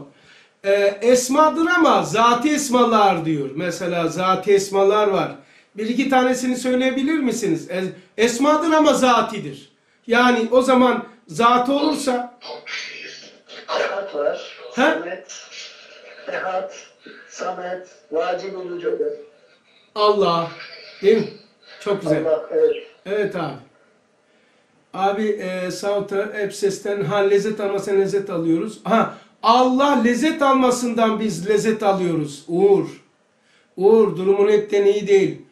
e, esmadır ama zati esmalar diyor. Mesela zati esmalar var. Bir iki tanesini söyleyebilir misiniz? Es- esmadır ama zatidir. Yani o zaman zatı olursa Ehad var. He? Samet. Ehad. Samet. Vacibul vücud. Allah. Değil mi? Çok güzel. Allah evet. Evet abi. Abi e, Sauta hep sesten ha lezzet almasına lezzet alıyoruz. Ha Allah lezzet almasından biz lezzet alıyoruz. Uğur. Uğur durumun hepten iyi değil.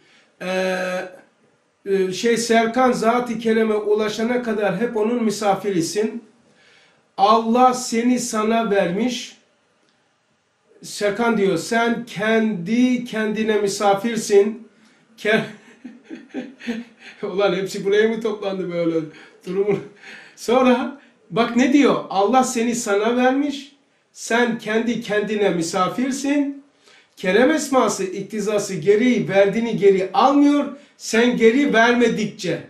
Ee, şey Serkan zat-ı kereme ulaşana kadar hep onun misafirisin. Allah seni sana vermiş. Serkan diyor sen kendi kendine misafirsin. Ke- Ulan hepsi buraya mı toplandı böyle durumun? Sonra bak ne diyor? Allah seni sana vermiş. Sen kendi kendine misafirsin. Kerem esması iktizası gereği verdiğini geri almıyor. Sen geri vermedikçe.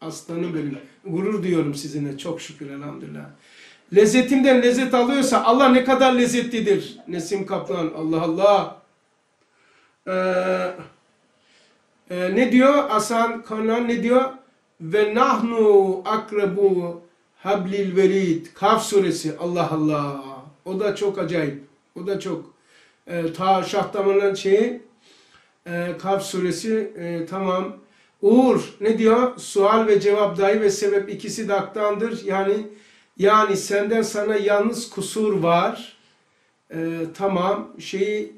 Aslanım benim. Gurur diyorum sizinle. Çok şükür elhamdülillah. Lezzetimden lezzet alıyorsa Allah ne kadar lezzetlidir. Nesim Kaplan. Allah Allah. Eee ee, ne diyor? Hasan Kanan ne diyor? Ve nahnu akrabu hablil verid. Kaf suresi. Allah Allah. O da çok acayip. O da çok. Ee, ta Şahdaman'ın şeyi e, Kaf suresi e, tamam. Uğur ne diyor? Sual ve cevap dahi ve sebep ikisi de aktandır. Yani yani senden sana yalnız kusur var. Ee, tamam. Şeyi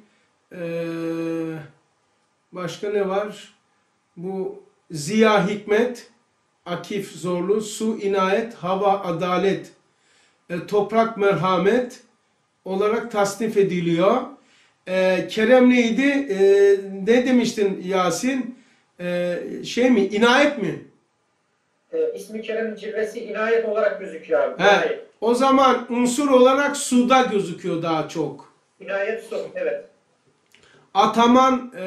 e, başka ne var? Bu ziya hikmet, akif zorlu, su inayet, hava adalet, e, toprak merhamet olarak tasnif ediliyor. E, Kerem neydi? E, ne demiştin Yasin? E, şey mi? İnayet mi? Ee, ismi Kerem'in cilvesi inayet olarak gözüküyor abi. He. O zaman unsur olarak suda gözüküyor daha çok. İnayet su. Evet. Ataman e,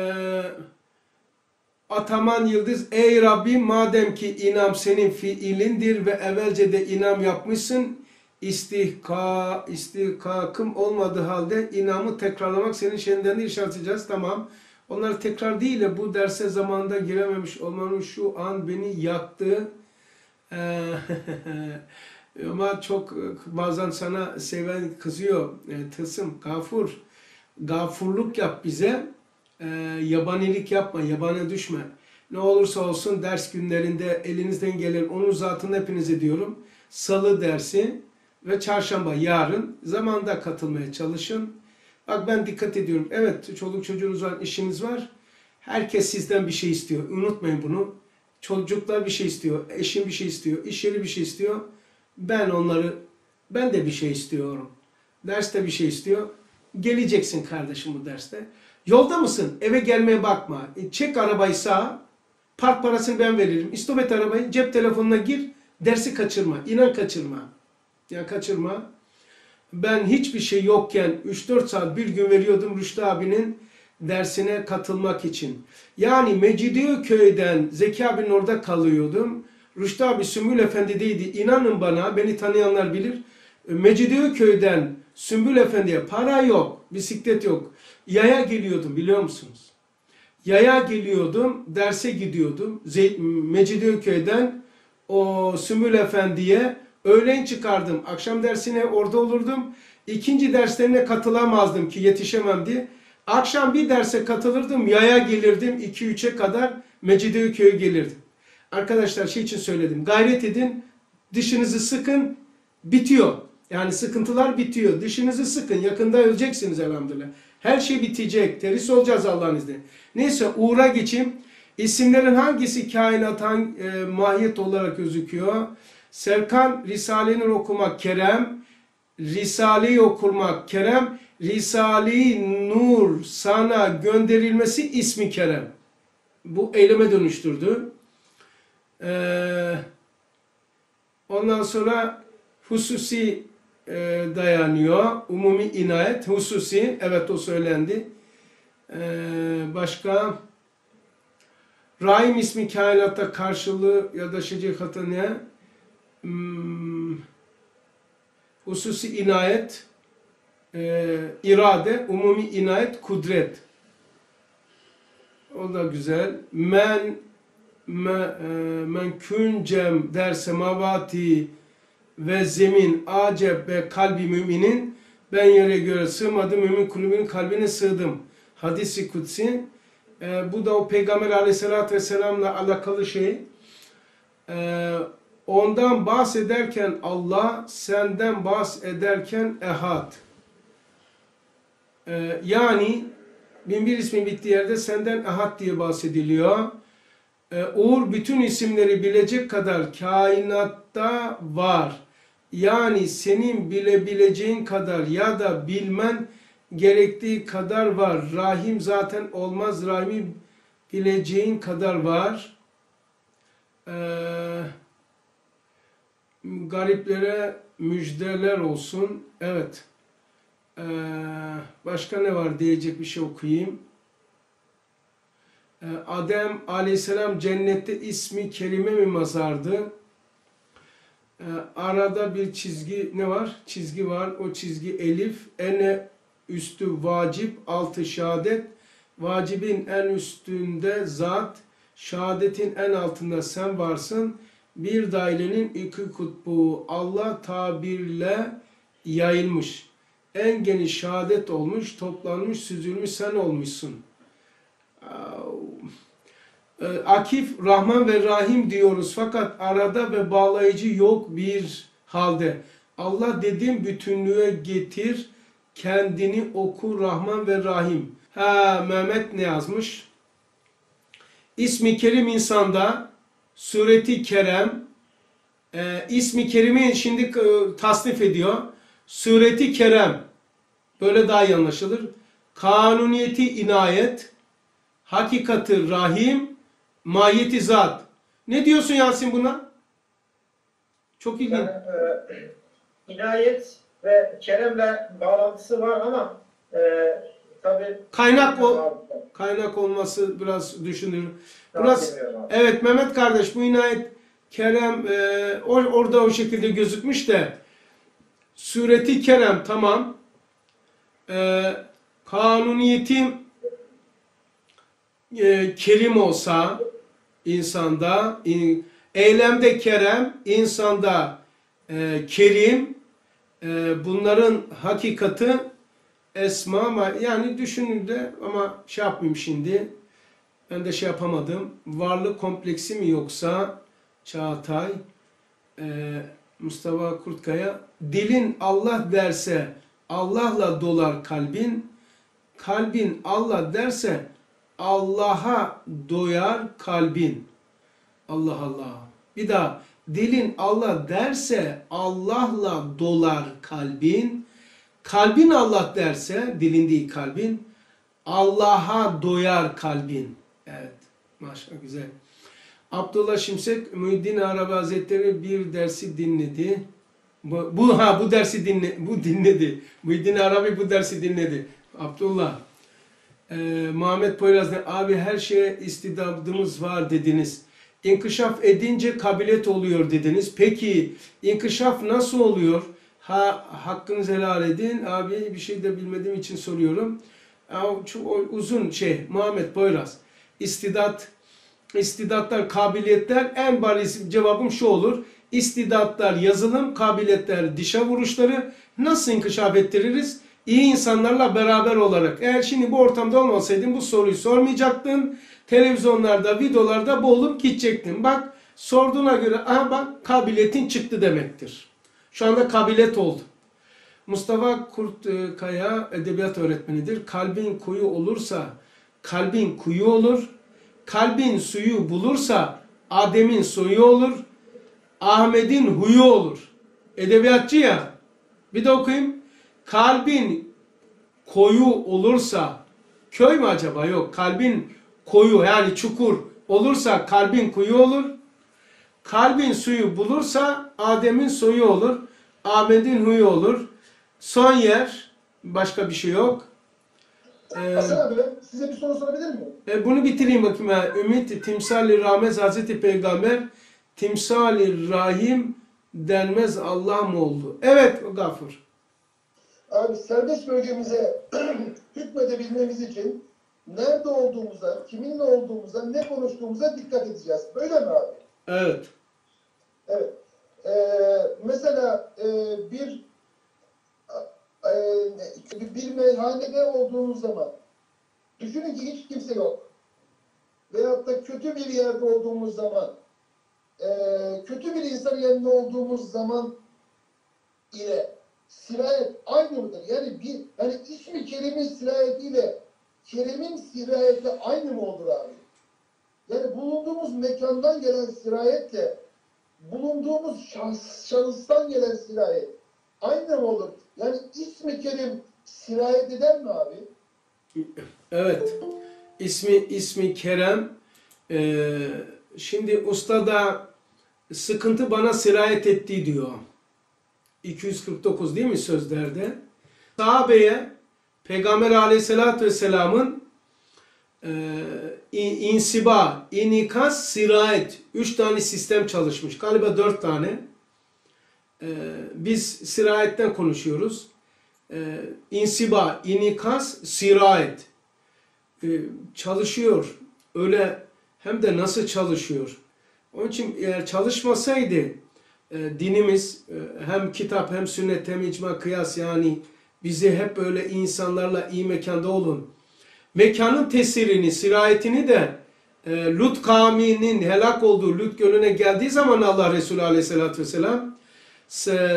Ataman Yıldız ey Rabbim madem ki inam senin fiilindir ve evvelce de inam yapmışsın istihka, istihkakım olmadığı halde inamı tekrarlamak senin şeyinden de. Tamam. Onlar tekrar değil de bu derse zamanında girememiş olmanın şu an beni yaktı. Ee, ama çok bazen sana seven kızıyor. E, tılsım, gafur. Gafurluk yap bize. E, yabanilik yapma, yabana düşme. Ne olursa olsun ders günlerinde elinizden gelen onun zatını hepinize diyorum. Salı dersi ve çarşamba yarın zamanda katılmaya çalışın. Bak ben dikkat ediyorum. Evet çoluk çocuğunuz var, işiniz var. Herkes sizden bir şey istiyor. Unutmayın bunu. Çocuklar bir şey istiyor, eşim bir şey istiyor, iş yeri bir şey istiyor. Ben onları, ben de bir şey istiyorum. Derste bir şey istiyor. Geleceksin kardeşim bu derste. Yolda mısın? Eve gelmeye bakma. E, Çek arabayı sağa. Park parasını ben veririm. İstop et arabayı. Cep telefonuna gir. Dersi kaçırma. İnan kaçırma. Ya kaçırma. Ben hiçbir şey yokken 3-4 saat bir gün veriyordum Rüştü abinin dersine katılmak için. Yani Mecidiyeköy'den Zeki abinin orada kalıyordum. Rüştü abi Sümbül Efendi'deydi. İnanın bana beni tanıyanlar bilir. Mecidiyeköy'den Sümbül Efendi'ye para yok, bisiklet yok. Yaya geliyordum biliyor musunuz? Yaya geliyordum, derse gidiyordum. Mecidiyeköy'den o Sümbül Efendi'ye öğlen çıkardım. Akşam dersine orada olurdum. İkinci derslerine katılamazdım ki yetişemem diye. Akşam bir derse katılırdım, yaya gelirdim 2-3'e kadar Mecidiyeköy'e gelirdim. Arkadaşlar şey için söyledim. Gayret edin, dişinizi sıkın, bitiyor. Yani sıkıntılar bitiyor. Dişinizi sıkın, yakında öleceksiniz elhamdülillah. Her şey bitecek. Teris olacağız Allah'ın izniyle. Neyse uğra geçeyim. İsimlerin hangisi kainat hangi, e, mahiyet olarak gözüküyor? Serkan Risale'ni okumak Kerem. Risale'yi okumak Kerem. Risale-i Nur sana gönderilmesi ismi Kerem. Bu eyleme dönüştürdü. Ee, ondan sonra hususi e, dayanıyor. Umumi inayet, hususi. Evet o söylendi. Ee, başka Rahim ismi kainatta karşılığı ya da şecikatı ne? Hmm, hususi inayet e, irade, umumi inayet, kudret. O da güzel. Men me, e, men küncem der semavati ve zemin acep ve kalbi müminin ben yere göre sığmadım mümin kulübünün kalbine sığdım. Hadisi kutsi. E, bu da o Peygamber aleyhissalatü vesselamla alakalı şey. E, ondan bahsederken Allah, senden bahsederken ehad. E, yani binbir ismin bittiği yerde senden ehad diye bahsediliyor. E, Uğur bütün isimleri bilecek kadar kainatta var. Yani senin bilebileceğin kadar ya da bilmen gerektiği kadar var. Rahim zaten olmaz. Rahimi bileceğin kadar var. Ee, gariplere müjdeler olsun. Evet. Ee, başka ne var diyecek bir şey okuyayım. Ee, Adem aleyhisselam cennette ismi kerime mi mazardı? Ee, arada bir çizgi ne var? Çizgi var. O çizgi elif. Ene üstü vacip, altı şehadet. Vacibin en üstünde zat, şehadetin en altında sen varsın. Bir dairenin iki kutbu Allah tabirle yayılmış. En geniş şehadet olmuş, toplanmış, süzülmüş sen olmuşsun. Ee, Akif, Rahman ve Rahim diyoruz fakat arada ve bağlayıcı yok bir halde. Allah dediğim bütünlüğe getir, kendini oku Rahman ve Rahim. Ha Mehmet ne yazmış? İsmi Kerim insanda, sureti Kerem, e, ismi Kerim'i şimdi e, tasnif ediyor. Sureti Kerem, böyle daha iyi anlaşılır. Kanuniyeti inayet, hakikati rahim, mahiyeti zat. Ne diyorsun Yasin buna? Çok ilginç. Yani, e, inayet ve keremle bağlantısı var ama e, tabi Kaynak o kaynak olması biraz düşünür. Biraz evet Mehmet kardeş bu inayet Kerem e, or- orada o şekilde gözükmüş de sureti Kerem tamam. E, kanuniyeti e, kerim olsa insanda in- eylemde kerem insanda e, kerim e, bunların hakikati esma ama yani düşününde ama şey yapmayayım şimdi. Ben de şey yapamadım. Varlık kompleksi mi yoksa Çağatay e, Mustafa Kurtkaya dilin Allah derse Allah'la dolar kalbin kalbin Allah derse Allah'a doyar kalbin. Allah Allah. Bir daha dilin Allah derse Allah'la dolar kalbin. Kalbin Allah derse dilin değil kalbin. Allah'a doyar kalbin. Evet. Maşallah güzel. Abdullah Şimşek Muhyiddin Arabi Hazretleri bir dersi dinledi. Bu, bu ha bu dersi dinle bu dinledi. Muhyiddin Arabi bu dersi dinledi. Abdullah ee, Muhammed Poyraz ne? Abi her şeye istidadımız var dediniz. İnkişaf edince kabiliyet oluyor dediniz. Peki inkişaf nasıl oluyor? Ha hakkınızı helal edin. Abi bir şey de bilmediğim için soruyorum. Çok uzun şey Muhammed Poyraz. İstidat istidatlar, kabiliyetler en bariz cevabım şu olur. İstidatlar yazılım, kabiliyetler dişe vuruşları nasıl inkişaf ettiririz? İyi insanlarla beraber olarak. Eğer şimdi bu ortamda olmasaydın bu soruyu sormayacaktın. Televizyonlarda, videolarda boğulup gidecektin. Bak sorduğuna göre aha bak kabiliyetin çıktı demektir. Şu anda kabiliyet oldu. Mustafa Kurtkaya edebiyat öğretmenidir. Kalbin kuyu olursa kalbin kuyu olur. Kalbin suyu bulursa Adem'in soyu olur. Ahmet'in huyu olur. Edebiyatçı ya. Bir de okuyayım kalbin koyu olursa köy mü acaba? Yok. Kalbin koyu yani çukur olursa kalbin kuyu olur. Kalbin suyu bulursa Adem'in soyu olur. Ahmet'in huyu olur. Son yer başka bir şey yok. Ee, Hasan abi size bir soru sorabilir miyim? e, bunu bitireyim bakayım. Ha. Ümit timsali rahmet Hazreti Peygamber timsali rahim denmez Allah mı oldu? Evet Gafur. Abi serbest bölgemize hükmedebilmemiz için nerede olduğumuza, kiminle olduğumuza, ne konuştuğumuza dikkat edeceğiz. Böyle mi abi? Evet. Evet. Ee, mesela e, bir e, bir meyhanede olduğunuz zaman düşünün ki hiç kimse yok. Veyahut da kötü bir yerde olduğumuz zaman e, kötü bir insan yanında olduğumuz zaman ile sirayet aynı mıdır? Yani bir yani ismi kerimin sirayetiyle kerimin sirayeti aynı mı olur abi? Yani bulunduğumuz mekandan gelen sirayetle bulunduğumuz şahs, şahıstan gelen sirayet aynı mı olur? Yani ismi kerim sirayet eder mi abi? Evet. İsmi ismi Kerem. Ee, şimdi usta da sıkıntı bana sirayet etti diyor. 249 değil mi sözlerde? Sahabeye Peygamber aleyhissalatü vesselamın e, in- insiba, inikas, sirayet. Üç tane sistem çalışmış. Galiba dört tane. E, biz sirayetten konuşuyoruz. E, insiba, inikas, sirayet. E, çalışıyor. Öyle hem de nasıl çalışıyor. Onun için eğer çalışmasaydı e, dinimiz e, hem kitap hem sünnet hem icma kıyas yani bizi hep böyle insanlarla iyi mekanda olun. Mekanın tesirini, sirayetini de e, Lut kavminin helak olduğu Lut gölüne geldiği zaman Allah Resulü aleyhissalatü vesselam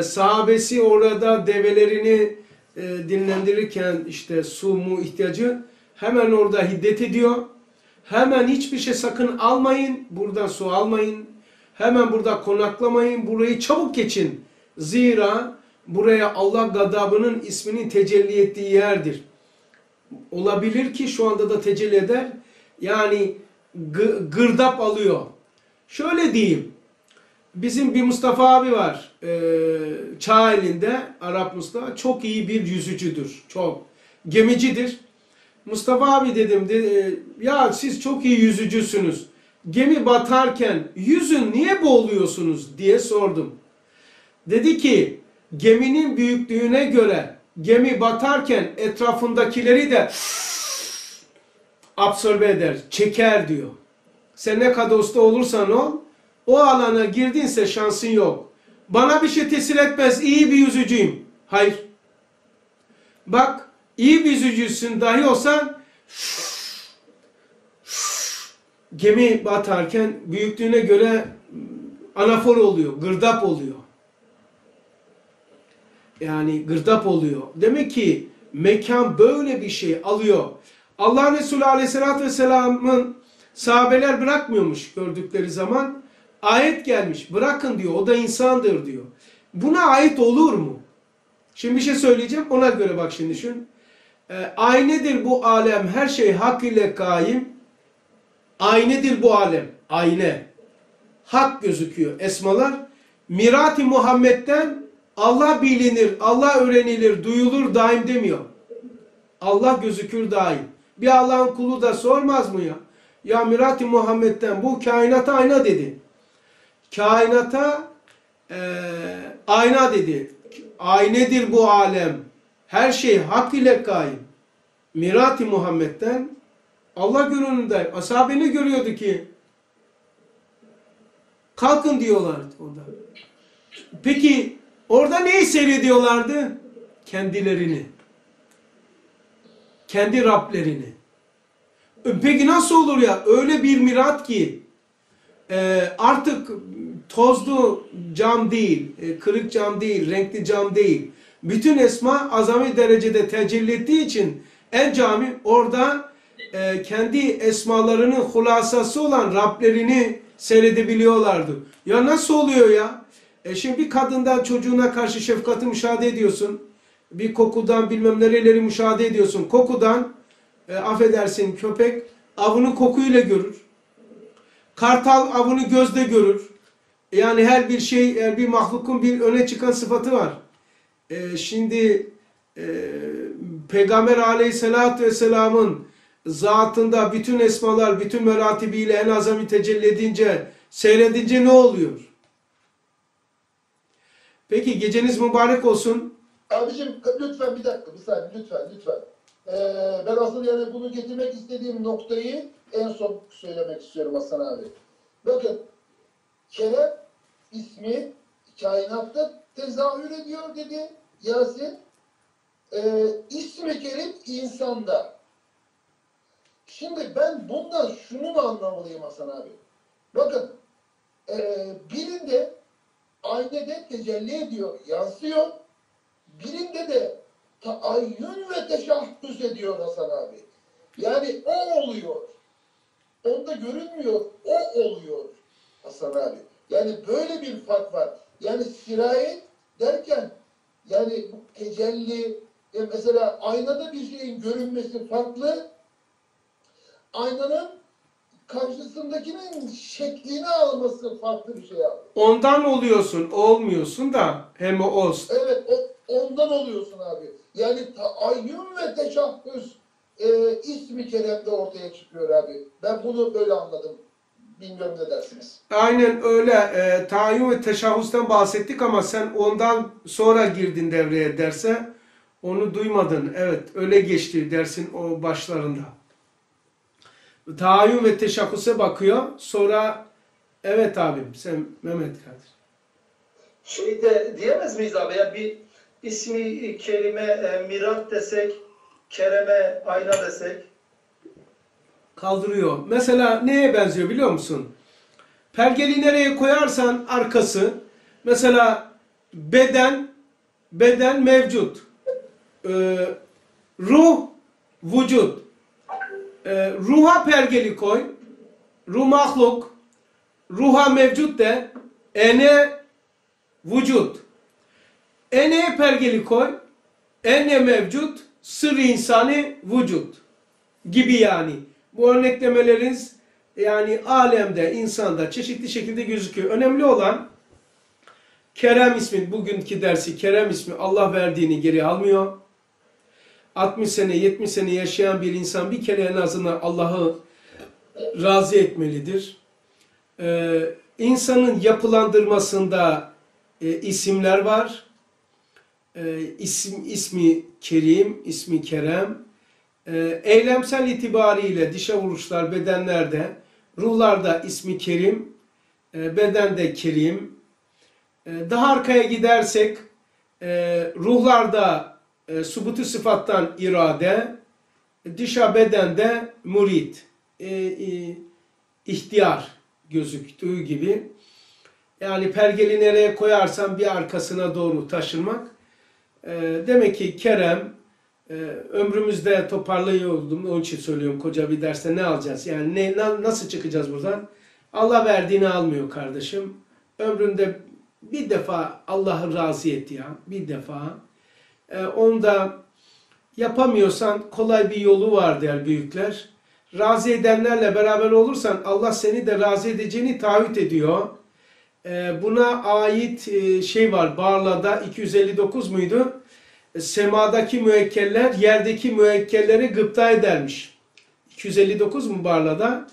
sahabesi orada develerini e, dinlendirirken işte su mu ihtiyacı hemen orada hiddet ediyor. Hemen hiçbir şey sakın almayın. Buradan su almayın. Hemen burada konaklamayın. Burayı çabuk geçin. Zira buraya Allah gadabının isminin tecelli ettiği yerdir. Olabilir ki şu anda da tecelli eder. Yani gı- gırdap alıyor. Şöyle diyeyim. Bizim bir Mustafa abi var. Ee, Çağeli'nde Arap Mustafa. Çok iyi bir yüzücüdür. Çok. Gemicidir. Mustafa abi dedim de, e, ya siz çok iyi yüzücüsünüz. Gemi batarken yüzün niye boğuluyorsunuz diye sordum. Dedi ki geminin büyüklüğüne göre gemi batarken etrafındakileri de absorbe eder, çeker diyor. Sen ne kadar usta olursan ol, o alana girdinse şansın yok. Bana bir şey tesir etmez, iyi bir yüzücüyüm. Hayır. Bak, iyi bir yüzücüsün dahi olsan gemi batarken büyüklüğüne göre anafor oluyor, gırdap oluyor. Yani gırdap oluyor. Demek ki mekan böyle bir şey alıyor. Allah Resulü Aleyhisselatü Vesselam'ın sahabeler bırakmıyormuş gördükleri zaman. Ayet gelmiş. Bırakın diyor. O da insandır diyor. Buna ait olur mu? Şimdi bir şey söyleyeceğim. Ona göre bak şimdi düşün. Ee, aynedir bu alem. Her şey hak ile kaim. Aynedir bu alem. Ayne. Hak gözüküyor. Esmalar. Mirati Muhammed'den Allah bilinir, Allah öğrenilir, duyulur daim demiyor. Allah gözükür daim. Bir Allah'ın kulu da sormaz mı ya? Ya Mirati Muhammed'den bu kainata ayna dedi. Kainata eee, ayna dedi. Aynedir bu alem. Her şey hak ile kaim. Mirati Muhammed'den Allah görünümde. Ashabeni görüyordu ki kalkın diyorlardı orada. Peki orada neyi seyrediyorlardı? Kendilerini. Kendi Rablerini. Peki nasıl olur ya? Öyle bir mirat ki e, artık tozlu cam değil, e, kırık cam değil, renkli cam değil. Bütün esma azami derecede tecelli ettiği için en cami orada e, kendi esmalarının hulasası olan Rablerini seyredebiliyorlardı. Ya nasıl oluyor ya? E şimdi bir kadından çocuğuna karşı şefkati müşahede ediyorsun. Bir kokudan bilmem nereleri müşahede ediyorsun. Kokudan e, affedersin köpek avını kokuyla görür. Kartal avını gözde görür. Yani her bir şey, her bir mahlukun bir öne çıkan sıfatı var. E, şimdi e, Peygamber aleyhissalatü vesselamın zatında bütün esmalar, bütün meratibiyle en azami tecelli edince, seyredince ne oluyor? Peki geceniz mübarek olsun. Abicim lütfen bir dakika, bir saniye lütfen, lütfen. Ee, ben asıl yani bunu getirmek istediğim noktayı en son söylemek istiyorum Hasan abi. Bakın, Kerem ismi kainatta tezahür ediyor dedi Yasin. Ee, ismi Kerim insanda. Şimdi ben bundan şunu mu anlamalıyım Hasan abi? Bakın, ee, birinde aynede tecelli ediyor, yansıyor. Birinde de taayyün ve teşahhüs ediyor Hasan abi. Yani o oluyor. Onda görünmüyor, o oluyor Hasan abi. Yani böyle bir fark var. Yani sirayet derken yani tecelli e mesela aynada bir şeyin görünmesi farklı. Aynanın karşısındakinin şeklini alması farklı bir şey abi. Ondan oluyorsun, olmuyorsun da hem o olsun. Evet, o, ondan oluyorsun abi. Yani taayyün ve teşahhüs e, ismi Kerem'de ortaya çıkıyor abi. Ben bunu böyle anladım. Bilmiyorum ne dersiniz. Aynen öyle. E, tayin ve teşahhüsten bahsettik ama sen ondan sonra girdin devreye derse onu duymadın. Evet öyle geçti dersin o başlarında. Tayin ve teşahhüse bakıyor. Sonra evet abim sen Mehmet Kadir. Şey de diyemez miyiz abi ya bir ismi kelime e, mirat desek, kereme ayna desek. kaldırıyor. Mesela neye benziyor biliyor musun? Pergeli nereye koyarsan arkası mesela beden beden mevcut. Ee, ruh vücut. Ee, ruha pergeli koy. Ruh mahluk. Ruha mevcut de ene vücut. Ene pergeli koy. Ene mevcut. Sır insani vücut gibi yani. Bu örneklemeleriniz yani alemde, insanda çeşitli şekilde gözüküyor. Önemli olan Kerem ismi, bugünkü dersi Kerem ismi Allah verdiğini geri almıyor. 60 sene, 70 sene yaşayan bir insan bir kere en azından Allah'ı razı etmelidir. Ee, insanın yapılandırmasında e, isimler var. Ee, isim, ismi Kerim, ismi Kerem. Ee, eylemsel itibariyle dişe vuruşlar bedenlerde, ruhlarda ismi Kerim, e, bedende Kerim. E, daha arkaya gidersek e, ruhlarda e, subutu sıfattan irade, dişa bedende murit, e, e, ihtiyar gözüktüğü gibi. Yani pergeli nereye koyarsan bir arkasına doğru taşınmak. E, demek ki Kerem, ee, ömrümüzde toparlayıyordum. Onun için söylüyorum koca bir derste ne alacağız? Yani ne, na- nasıl çıkacağız buradan? Allah verdiğini almıyor kardeşim. Ömründe bir defa Allah'ı razı et ya. Bir defa. Ee, onu da yapamıyorsan kolay bir yolu var der büyükler. Razı edenlerle beraber olursan Allah seni de razı edeceğini taahhüt ediyor. Ee, buna ait e, şey var. Barla'da 259 muydu? semadaki müekkeller yerdeki müekkelleri gıpta edermiş. 259 mu Barla'da?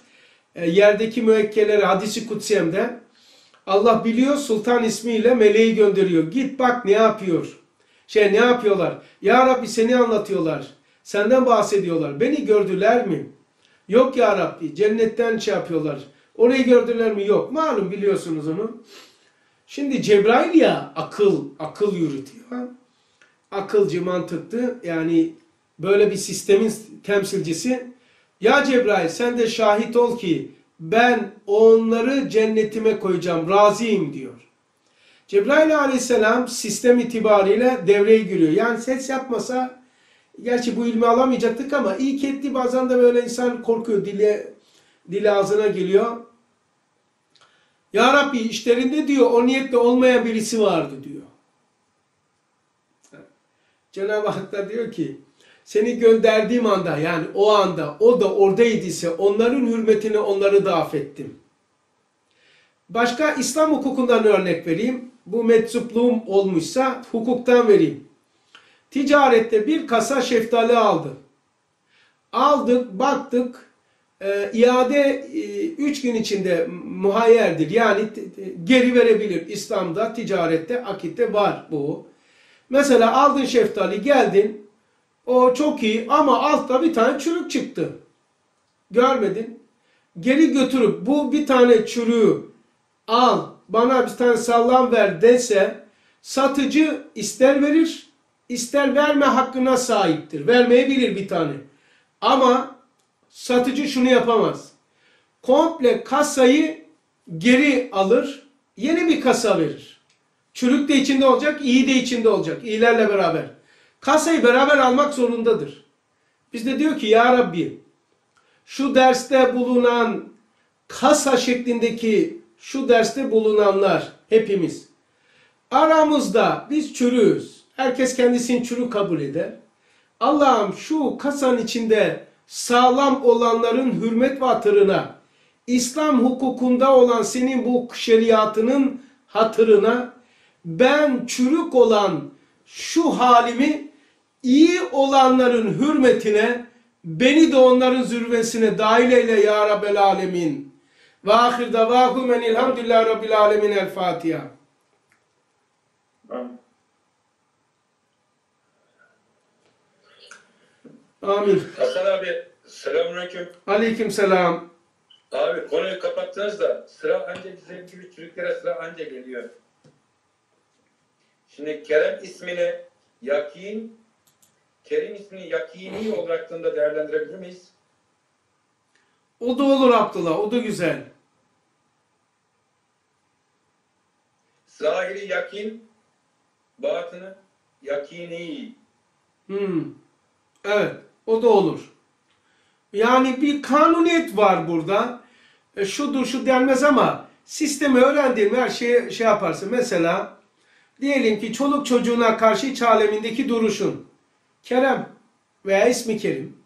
E, yerdeki müekkelleri hadisi kutsiyemde Allah biliyor sultan ismiyle meleği gönderiyor. Git bak ne yapıyor. Şey ne yapıyorlar? Ya Rabbi seni anlatıyorlar. Senden bahsediyorlar. Beni gördüler mi? Yok ya Rabbi. Cennetten şey yapıyorlar. Orayı gördüler mi? Yok. Malum biliyorsunuz onu. Şimdi Cebrail ya akıl, akıl yürütüyor akılcı, mantıklı yani böyle bir sistemin temsilcisi. Ya Cebrail sen de şahit ol ki ben onları cennetime koyacağım, razıyım diyor. Cebrail aleyhisselam sistem itibariyle devreye giriyor. Yani ses yapmasa gerçi bu ilmi alamayacaktık ama iyi etti bazen de böyle insan korkuyor. Dili, dili ağzına geliyor. Ya Rabbi işlerinde diyor o niyetle olmayan birisi vardı diyor. Cenab-ı Hak da diyor ki seni gönderdiğim anda yani o anda o da oradaydıysa onların hürmetine onları da affettim. Başka İslam hukukundan örnek vereyim. Bu meczupluğum olmuşsa hukuktan vereyim. Ticarette bir kasa şeftali aldı. Aldık, baktık, e, iade 3 gün içinde muhayyerdir. Yani geri verebilir. İslam'da, ticarette, akitte var bu. Mesela aldın şeftali geldin. O çok iyi ama altta bir tane çürük çıktı. Görmedin. Geri götürüp bu bir tane çürüğü al bana bir tane sallam ver dese satıcı ister verir ister verme hakkına sahiptir. Vermeyebilir bir tane. Ama satıcı şunu yapamaz. Komple kasayı geri alır, yeni bir kasa verir. Çürük de içinde olacak, iyi de içinde olacak. İyilerle beraber. Kasayı beraber almak zorundadır. Biz de diyor ki ya Rabbi şu derste bulunan kasa şeklindeki şu derste bulunanlar hepimiz aramızda biz çürüğüz. Herkes kendisini çürük kabul eder. Allah'ım şu kasanın içinde sağlam olanların hürmet ve hatırına, İslam hukukunda olan senin bu şeriatının hatırına, ben çürük olan şu halimi iyi olanların hürmetine, beni de onların zürvesine dahil eyle ya Rabbel Alemin. Ve ahir davahum enilhamdülillah Rabbil Alemin. El Fatiha. Amin. Hasan abi selamünaleyküm. Aleyküm selam. Abi konuyu kapattınız da sıra anca bizim gibi çocuklara sıra anca geliyor. Şimdi Kerem ismini Yakin, Kerim ismini Yakini olarak da değerlendirebilir miyiz? O da olur Abdullah. O da güzel. Zahiri Yakin, batını Yakini. Hmm. Evet. O da olur. Yani bir kanuniyet var burada. E, şudur şu denmez ama sistemi öğrendiğin her şeyi şey yaparsın. Mesela diyelim ki çoluk çocuğuna karşı iç alemindeki duruşun. Kerem veya ismi Kerim.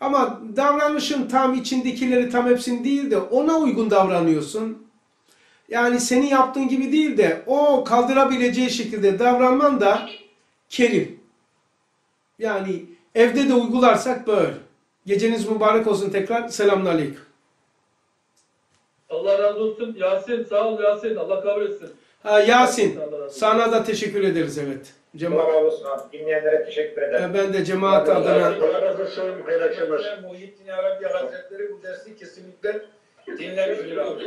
Ama davranışın tam içindekileri tam hepsini değil de ona uygun davranıyorsun. Yani senin yaptığın gibi değil de o kaldırabileceği şekilde davranman da Kerim. Yani evde de uygularsak böyle. Geceniz mübarek olsun tekrar. Selamünaleyküm. Allah razı olsun. Yasin sağ ol Yasin. Allah kabul etsin. Ha, Yasin sana da teşekkür ederiz evet. Cema Allah razı olsun abi. Dinleyenlere teşekkür ederim. ben de cemaat adına Allah razı olsun. Hayırlı akşamlar. Muhyiddin Arabi Hazretleri bu dersi kesinlikle dinlemiştir abi.